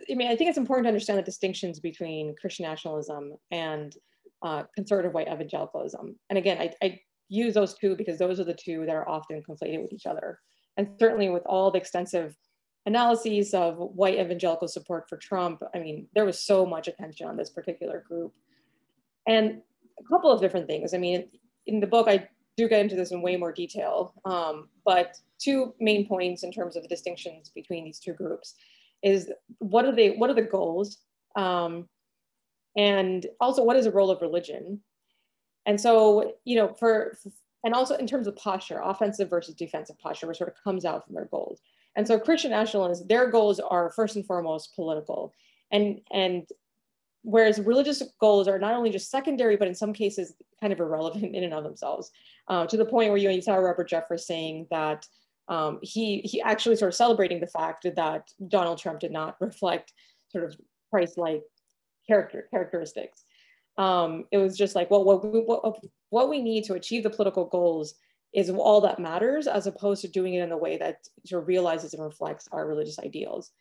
I mean, I think it's important to understand the distinctions between Christian nationalism and uh, conservative white evangelicalism. And again, I, I use those two because those are the two that are often conflated with each other. And certainly with all the extensive analyses of white evangelical support for Trump, I mean, there was so much attention on this particular group. And a couple of different things. I mean, in the book, I do get into this in way more detail, um, but two main points in terms of the distinctions between these two groups is what are they, what are the goals? Um, and also what is the role of religion? And so, you know, for, and also in terms of posture, offensive versus defensive posture, which sort of comes out from their goals. And so Christian nationalists, their goals are first and foremost political. And, and whereas religious goals are not only just secondary, but in some cases kind of irrelevant in and of themselves, uh, to the point where you, you saw Robert Jeffress saying that um, he, he actually sort of celebrating the fact that Donald Trump did not reflect sort of Christ-like character characteristics. Um, it was just like, well, what we, what, what we need to achieve the political goals is all that matters, as opposed to doing it in a way that sort of realizes and reflects our religious ideals.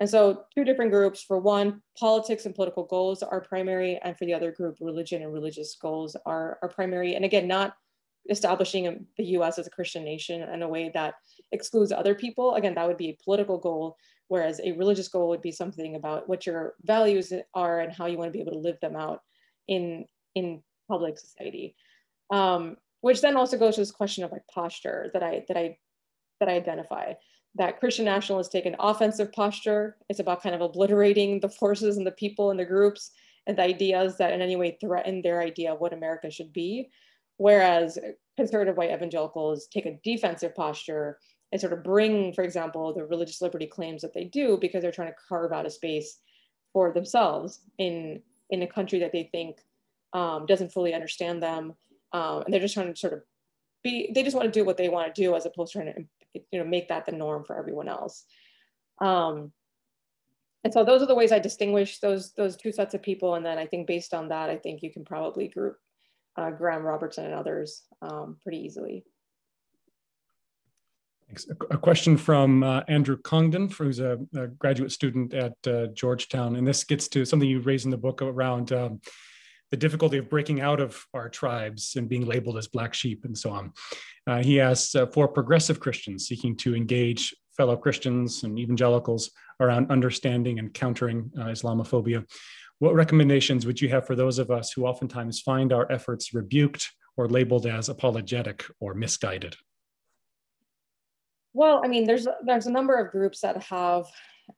And so two different groups, for one, politics and political goals are primary, and for the other group, religion and religious goals are, are primary. And again, not establishing the US as a Christian nation in a way that excludes other people. Again, that would be a political goal, whereas a religious goal would be something about what your values are and how you want to be able to live them out in, in public society. Um, which then also goes to this question of like posture that I, that I, that I identify that Christian nationalists take an offensive posture. It's about kind of obliterating the forces and the people and the groups and the ideas that in any way threaten their idea of what America should be. Whereas conservative white evangelicals take a defensive posture and sort of bring, for example, the religious liberty claims that they do because they're trying to carve out a space for themselves in, in a country that they think um, doesn't fully understand them. Um, and they're just trying to sort of be, they just want to do what they want to do as opposed to trying to you know, make that the norm for everyone else. Um, and so those are the ways I distinguish those, those two sets of people. And then I think based on that, I think you can probably group uh, Graham Robertson and others um, pretty easily. Thanks. A question from uh, Andrew Congdon, who's a, a, graduate student at uh, Georgetown. And this gets to something you raise in the book around um, the difficulty of breaking out of our tribes and being labeled as black sheep and so on. Uh, he asks uh, for progressive Christians seeking to engage fellow Christians and evangelicals around understanding and countering uh, Islamophobia. What recommendations would you have for those of us who oftentimes find our efforts rebuked or labeled as apologetic or misguided? Well, I mean, there's there's a number of groups that have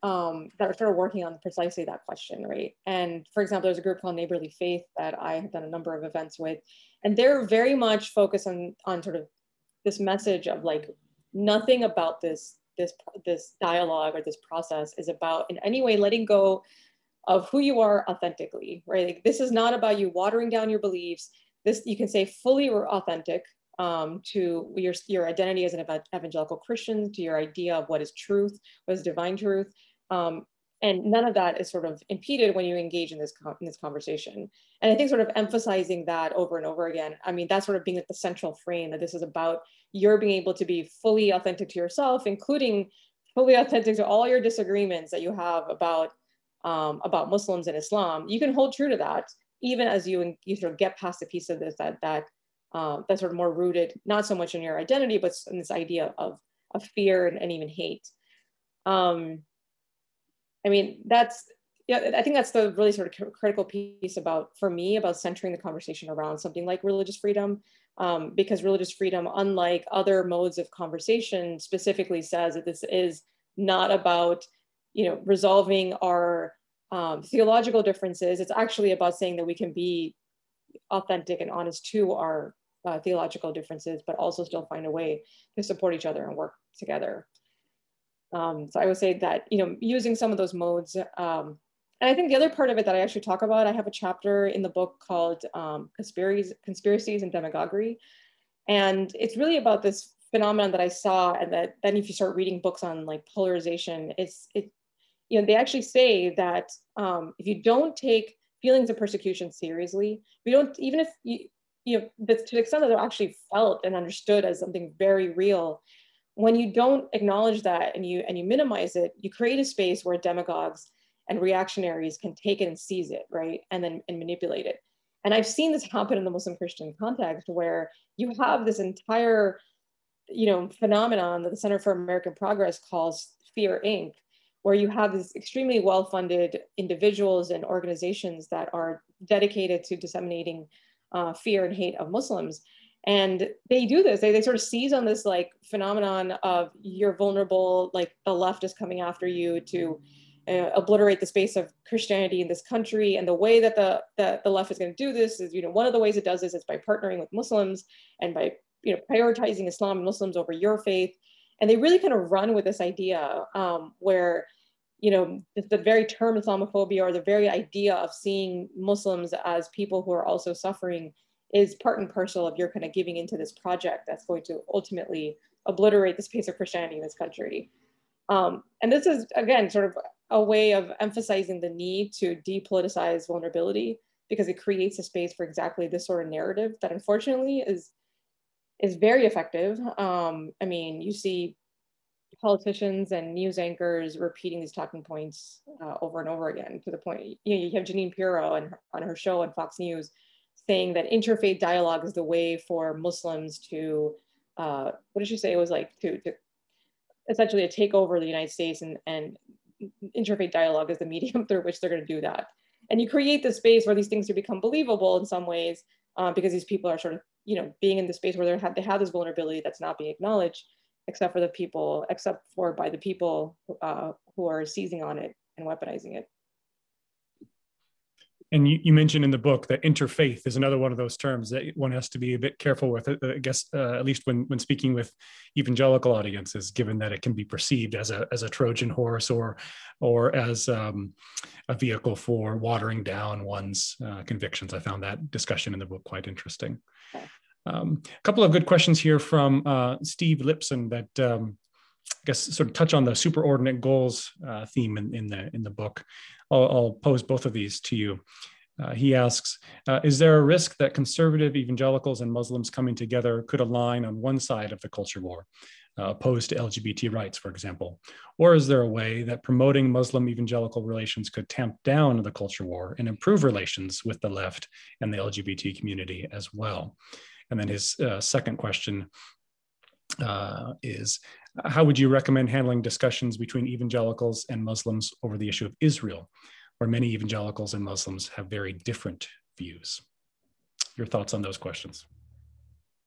um, that are sort of working on precisely that question, right? And for example, there's a group called Neighborly Faith that I have done a number of events with, and they're very much focused on on sort of this message of like nothing about this this this dialogue or this process is about in any way letting go of who you are authentically, right? Like, this is not about you watering down your beliefs. This you can say fully authentic um, to your, your identity as an evangelical Christian, to your idea of what is truth, what is divine truth. Um, and none of that is sort of impeded when you engage in this, in this conversation. And I think sort of emphasizing that over and over again, I mean, that's sort of being at the central frame that this is about your being able to be fully authentic to yourself, including fully authentic to all your disagreements that you have about, um, about Muslims and Islam. You can hold true to that, even as you, you sort of get past the piece of this that, that uh, that's sort of more rooted, not so much in your identity, but in this idea of, of fear and, and even hate. Um, I mean, that's, yeah, I think that's the really sort of critical piece about, for me, about centering the conversation around something like religious freedom, um, because religious freedom, unlike other modes of conversation, specifically says that this is not about, you know, resolving our um, theological differences. It's actually about saying that we can be authentic and honest to our uh, theological differences, but also still find a way to support each other and work together. Um, so I would say that, you know, using some of those modes, um, and I think the other part of it that I actually talk about, I have a chapter in the book called um, Conspiracies, Conspiracies and Demagoguery. And it's really about this phenomenon that I saw and that then if you start reading books on like polarization, it's, it, you know, they actually say that um, if you don't take feelings of persecution seriously, we don't, even if you, you know, to the extent that they're actually felt and understood as something very real, when you don't acknowledge that and you and you minimize it, you create a space where demagogues and reactionaries can take it and seize it, right? And then and manipulate it. And I've seen this happen in the Muslim Christian context where you have this entire, you know, phenomenon that the Center for American Progress calls Fear Inc., where you have these extremely well-funded individuals and organizations that are dedicated to disseminating uh, fear and hate of Muslims. And they do this, they, they sort of seize on this like phenomenon of you're vulnerable, like the left is coming after you to uh, obliterate the space of Christianity in this country. And the way that the, the, the left is going to do this is, you know, one of the ways it does this is by partnering with Muslims and by, you know, prioritizing Islam and Muslims over your faith. And they really kind of run with this idea um, where, you know, the, very term Islamophobia or the very idea of seeing Muslims as people who are also suffering is part and parcel of your kind of giving into this project that's going to ultimately obliterate the space of Christianity in this country. Um, and this is, again, sort of a way of emphasizing the need to depoliticize vulnerability because it creates a space for exactly this sort of narrative that unfortunately is is very effective. Um, I mean, you see politicians and news anchors repeating these talking points uh, over and over again to the point, you know, you have Jeanine Pirro and on her show on Fox News saying that interfaith dialogue is the way for Muslims to, uh, what did she say? It was like to, to essentially to take over the United States and, and interfaith dialogue is the medium through which they're going to do that. And you create the space where these things become believable in some ways uh, because these people are sort of, you know, being in the space where they have, they have this vulnerability that's not being acknowledged, except for the people, except for by the people uh, who are seizing on it and weaponizing it and you, you, mentioned in the book that interfaith is another one of those terms that one has to be a bit careful with I guess, uh, at least when, when speaking with evangelical audiences, given that it can be perceived as a, as a Trojan horse or, or as um, a vehicle for watering down one's uh, convictions. I found that discussion in the book quite interesting. Um, a couple of good questions here from uh, Steve Lipson that um, I guess sort of touch on the superordinate goals uh, theme in, in, the in the book. I'll, I'll pose both of these to you. Uh, he asks, uh, is there a risk that conservative evangelicals and Muslims coming together could align on one side of the culture war, uh, opposed to LGBT rights, for example? Or is there a way that promoting Muslim evangelical relations could tamp down the culture war and improve relations with the left and the LGBT community as well? And then his uh, second question uh, is how would you recommend handling discussions between evangelicals and Muslims over the issue of Israel, where many evangelicals and Muslims have very different views? Your thoughts on those questions?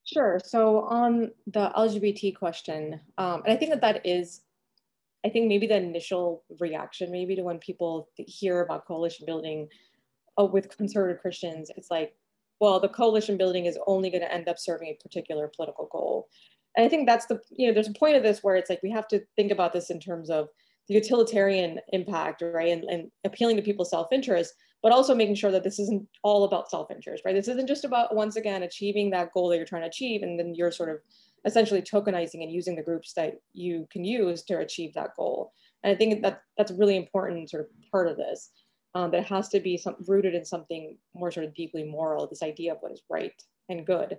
Sure. So on the LGBT question, um, and I think that that is, I think maybe the initial reaction, maybe to when people hear about coalition building uh, with conservative Christians, it's like, well, the coalition building is only going to end up serving a particular political goal. And I think that's the, you know, there's a point of this where it's like we have to think about this in terms of the utilitarian impact, right? And, and appealing to people's self-interest, but also making sure that this isn't all about self-interest, right? This isn't just about, once again, achieving that goal that you're trying to achieve. And then you're sort of essentially tokenizing and using the groups that you can use to achieve that goal. And I think that that's a really important sort of part of this. Um, that has to be some, rooted in something more sort of deeply moral, this idea of what is right and good.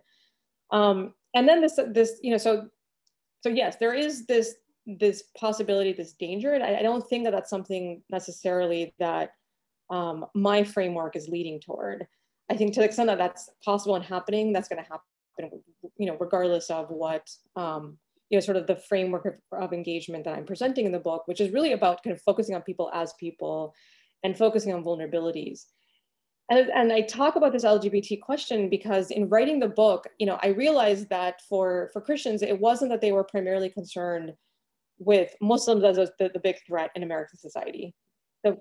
Um, and then this, this, you know, so, so yes, there is this, this possibility, this danger. And I, I don't think that that's something necessarily that um, my framework is leading toward. I think to the extent that that's possible and happening, that's going to happen, you know, regardless of what, um, you know, sort of the framework of, of, engagement that I'm presenting in the book, which is really about kind of focusing on people as people and focusing on vulnerabilities. And, and I talk about this LGBT question because in writing the book, you know, I realized that for, for Christians, it wasn't that they were primarily concerned with Muslims as the, the big threat in American society. The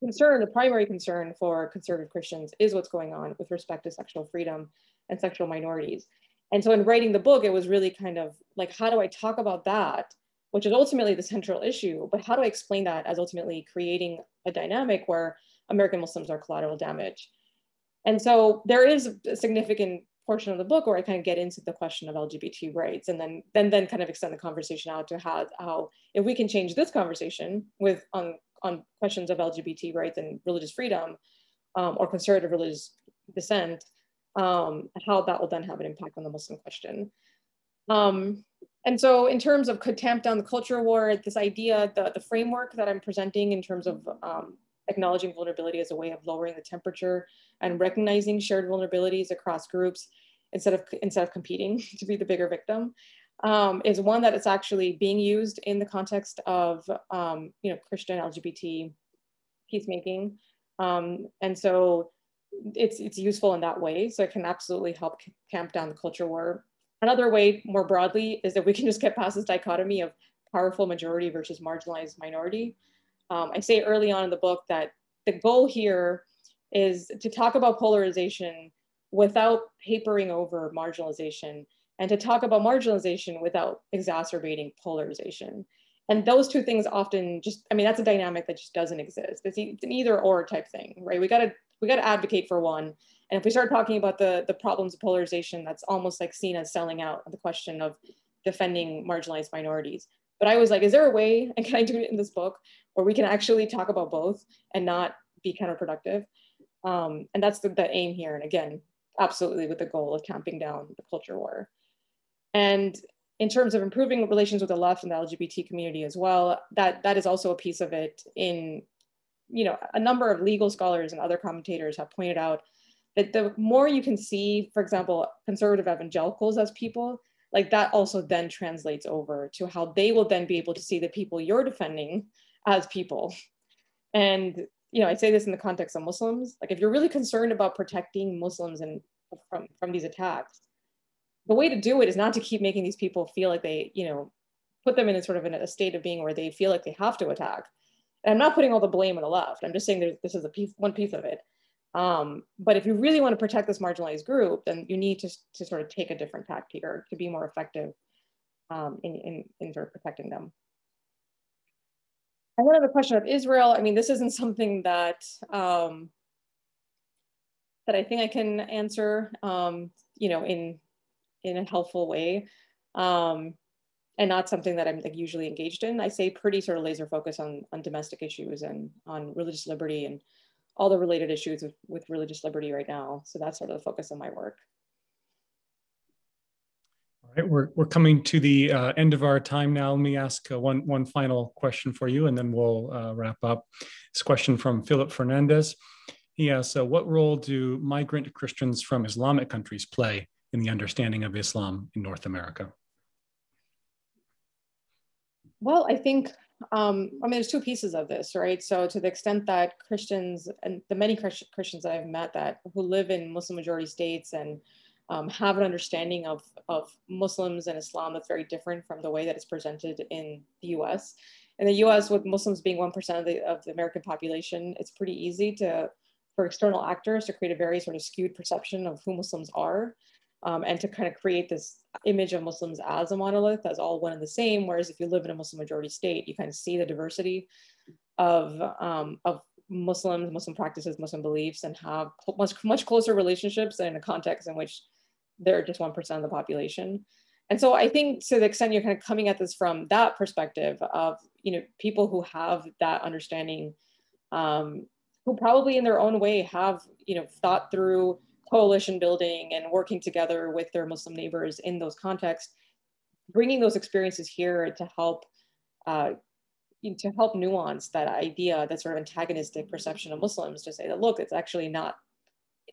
concern, the primary concern for conservative Christians is what's going on with respect to sexual freedom and sexual minorities. And so in writing the book, it was really kind of like, how do I talk about that, which is ultimately the central issue, but how do I explain that as ultimately creating a dynamic where American Muslims are collateral damage. And so there is a significant portion of the book where I kind of get into the question of LGBT rights and then then then kind of extend the conversation out to how, how if we can change this conversation with on, on questions of LGBT rights and religious freedom, um, or conservative religious dissent, um, how that will then have an impact on the Muslim question. Um, and so in terms of could tamp down the culture war, this idea, the, the framework that I'm presenting in terms of um, acknowledging vulnerability as a way of lowering the temperature and recognizing shared vulnerabilities across groups instead of, instead of competing to be the bigger victim, um, is one that is actually being used in the context of um, you know, Christian LGBT peacemaking. Um, and so it's, it's useful in that way. So it can absolutely help tamp down the culture war Another way more broadly is that we can just get past this dichotomy of powerful majority versus marginalized minority. Um, I say early on in the book that the goal here is to talk about polarization without papering over marginalization and to talk about marginalization without exacerbating polarization. And those two things often just, I mean, that's a dynamic that just doesn't exist. It's, an either or type thing, right? We gotta, we gotta advocate for one and if we start talking about the, the problems of polarization, that's almost like seen as selling out the question of defending marginalized minorities. But I was like, is there a way, and can I do it in this book, where we can actually talk about both and not be counterproductive? Um, and that's the, the aim here. And again, absolutely with the goal of tamping down the culture war. And in terms of improving relations with the left and the LGBT community as well, that, that is also a piece of it in, you know, a number of legal scholars and other commentators have pointed out that the more you can see, for example, conservative evangelicals as people, like that also then translates over to how they will then be able to see the people you're defending as people. And you know, I say this in the context of Muslims. Like, if you're really concerned about protecting Muslims and from from these attacks, the way to do it is not to keep making these people feel like they, you know, put them in a sort of in a state of being where they feel like they have to attack. And I'm not putting all the blame on the left. I'm just saying this is a piece, one piece of it. Um, but if you really want to protect this marginalized group, then you need to, to sort of take a different tact here to be more effective um, in, in, in sort of protecting them. And then the question of Israel, I mean, this isn't something that um, that I think I can answer, um, you know, in in a helpful way, um, and not something that I'm like usually engaged in. I say pretty sort of laser focus on on domestic issues and on religious liberty and all the related issues with, with religious liberty right now. So that's sort of the focus of my work. All right, we're, we're coming to the uh, end of our time now. Let me ask uh, one, one final question for you and then we'll uh, wrap up. This question from Philip Fernandez. He asks, uh, what role do migrant Christians from Islamic countries play in the understanding of Islam in North America? Well, I think um, I mean, there's two pieces of this, right? So to the extent that Christians and the many Christians that I've met that who live in Muslim majority states and um, have an understanding of, of Muslims and Islam that's very different from the way that it's presented in the US. In the US, with Muslims being 1% of the, of the American population, it's pretty easy to, for external actors to create a very sort of skewed perception of who Muslims are um, and to kind of create this image of Muslims as a monolith, as all one and the same. Whereas if you live in a Muslim majority state, you kind of see the diversity of, um, of Muslims, Muslim practices, Muslim beliefs, and have much, much closer relationships in a context in which they're just 1% of the population. And so I think to the extent you're kind of coming at this from that perspective of, you know, people who have that understanding, um, who probably in their own way have, you know, thought through coalition building and working together with their Muslim neighbors in those contexts, bringing those experiences here to help uh, to help nuance that idea, that sort of antagonistic perception of Muslims to say that, look, it's actually not,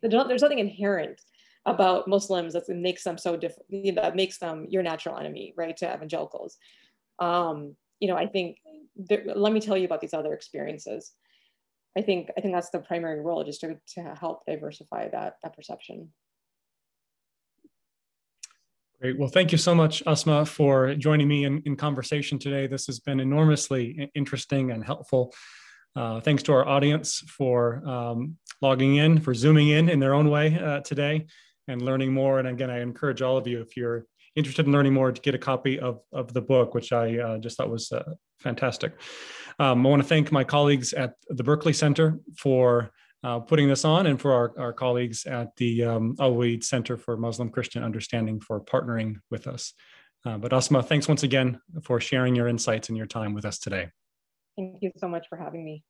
there's nothing inherent about Muslims that makes them so different, that makes them your natural enemy, right, to evangelicals. Um, you know, I think, there, let me tell you about these other experiences. I think I think that's the primary role, just to, to help diversify that that perception. Great. Well, thank you so much, Asma, for joining me in, in conversation today. This has been enormously interesting and helpful. Uh, thanks to our audience for um, logging in, for zooming in in their own way uh, today and learning more. And again, I encourage all of you, if you're interested in learning more, to get a copy of, of the book, which I uh, just thought was uh, fantastic. Um, I want to thank my colleagues at the Berkley Center for uh, putting this on and for our, our colleagues at the um, Alwaleed Center for Muslim Christian Understanding for partnering with us. Uh, but Asma, thanks once again for sharing your insights and your time with us today. Thank you so much for having me.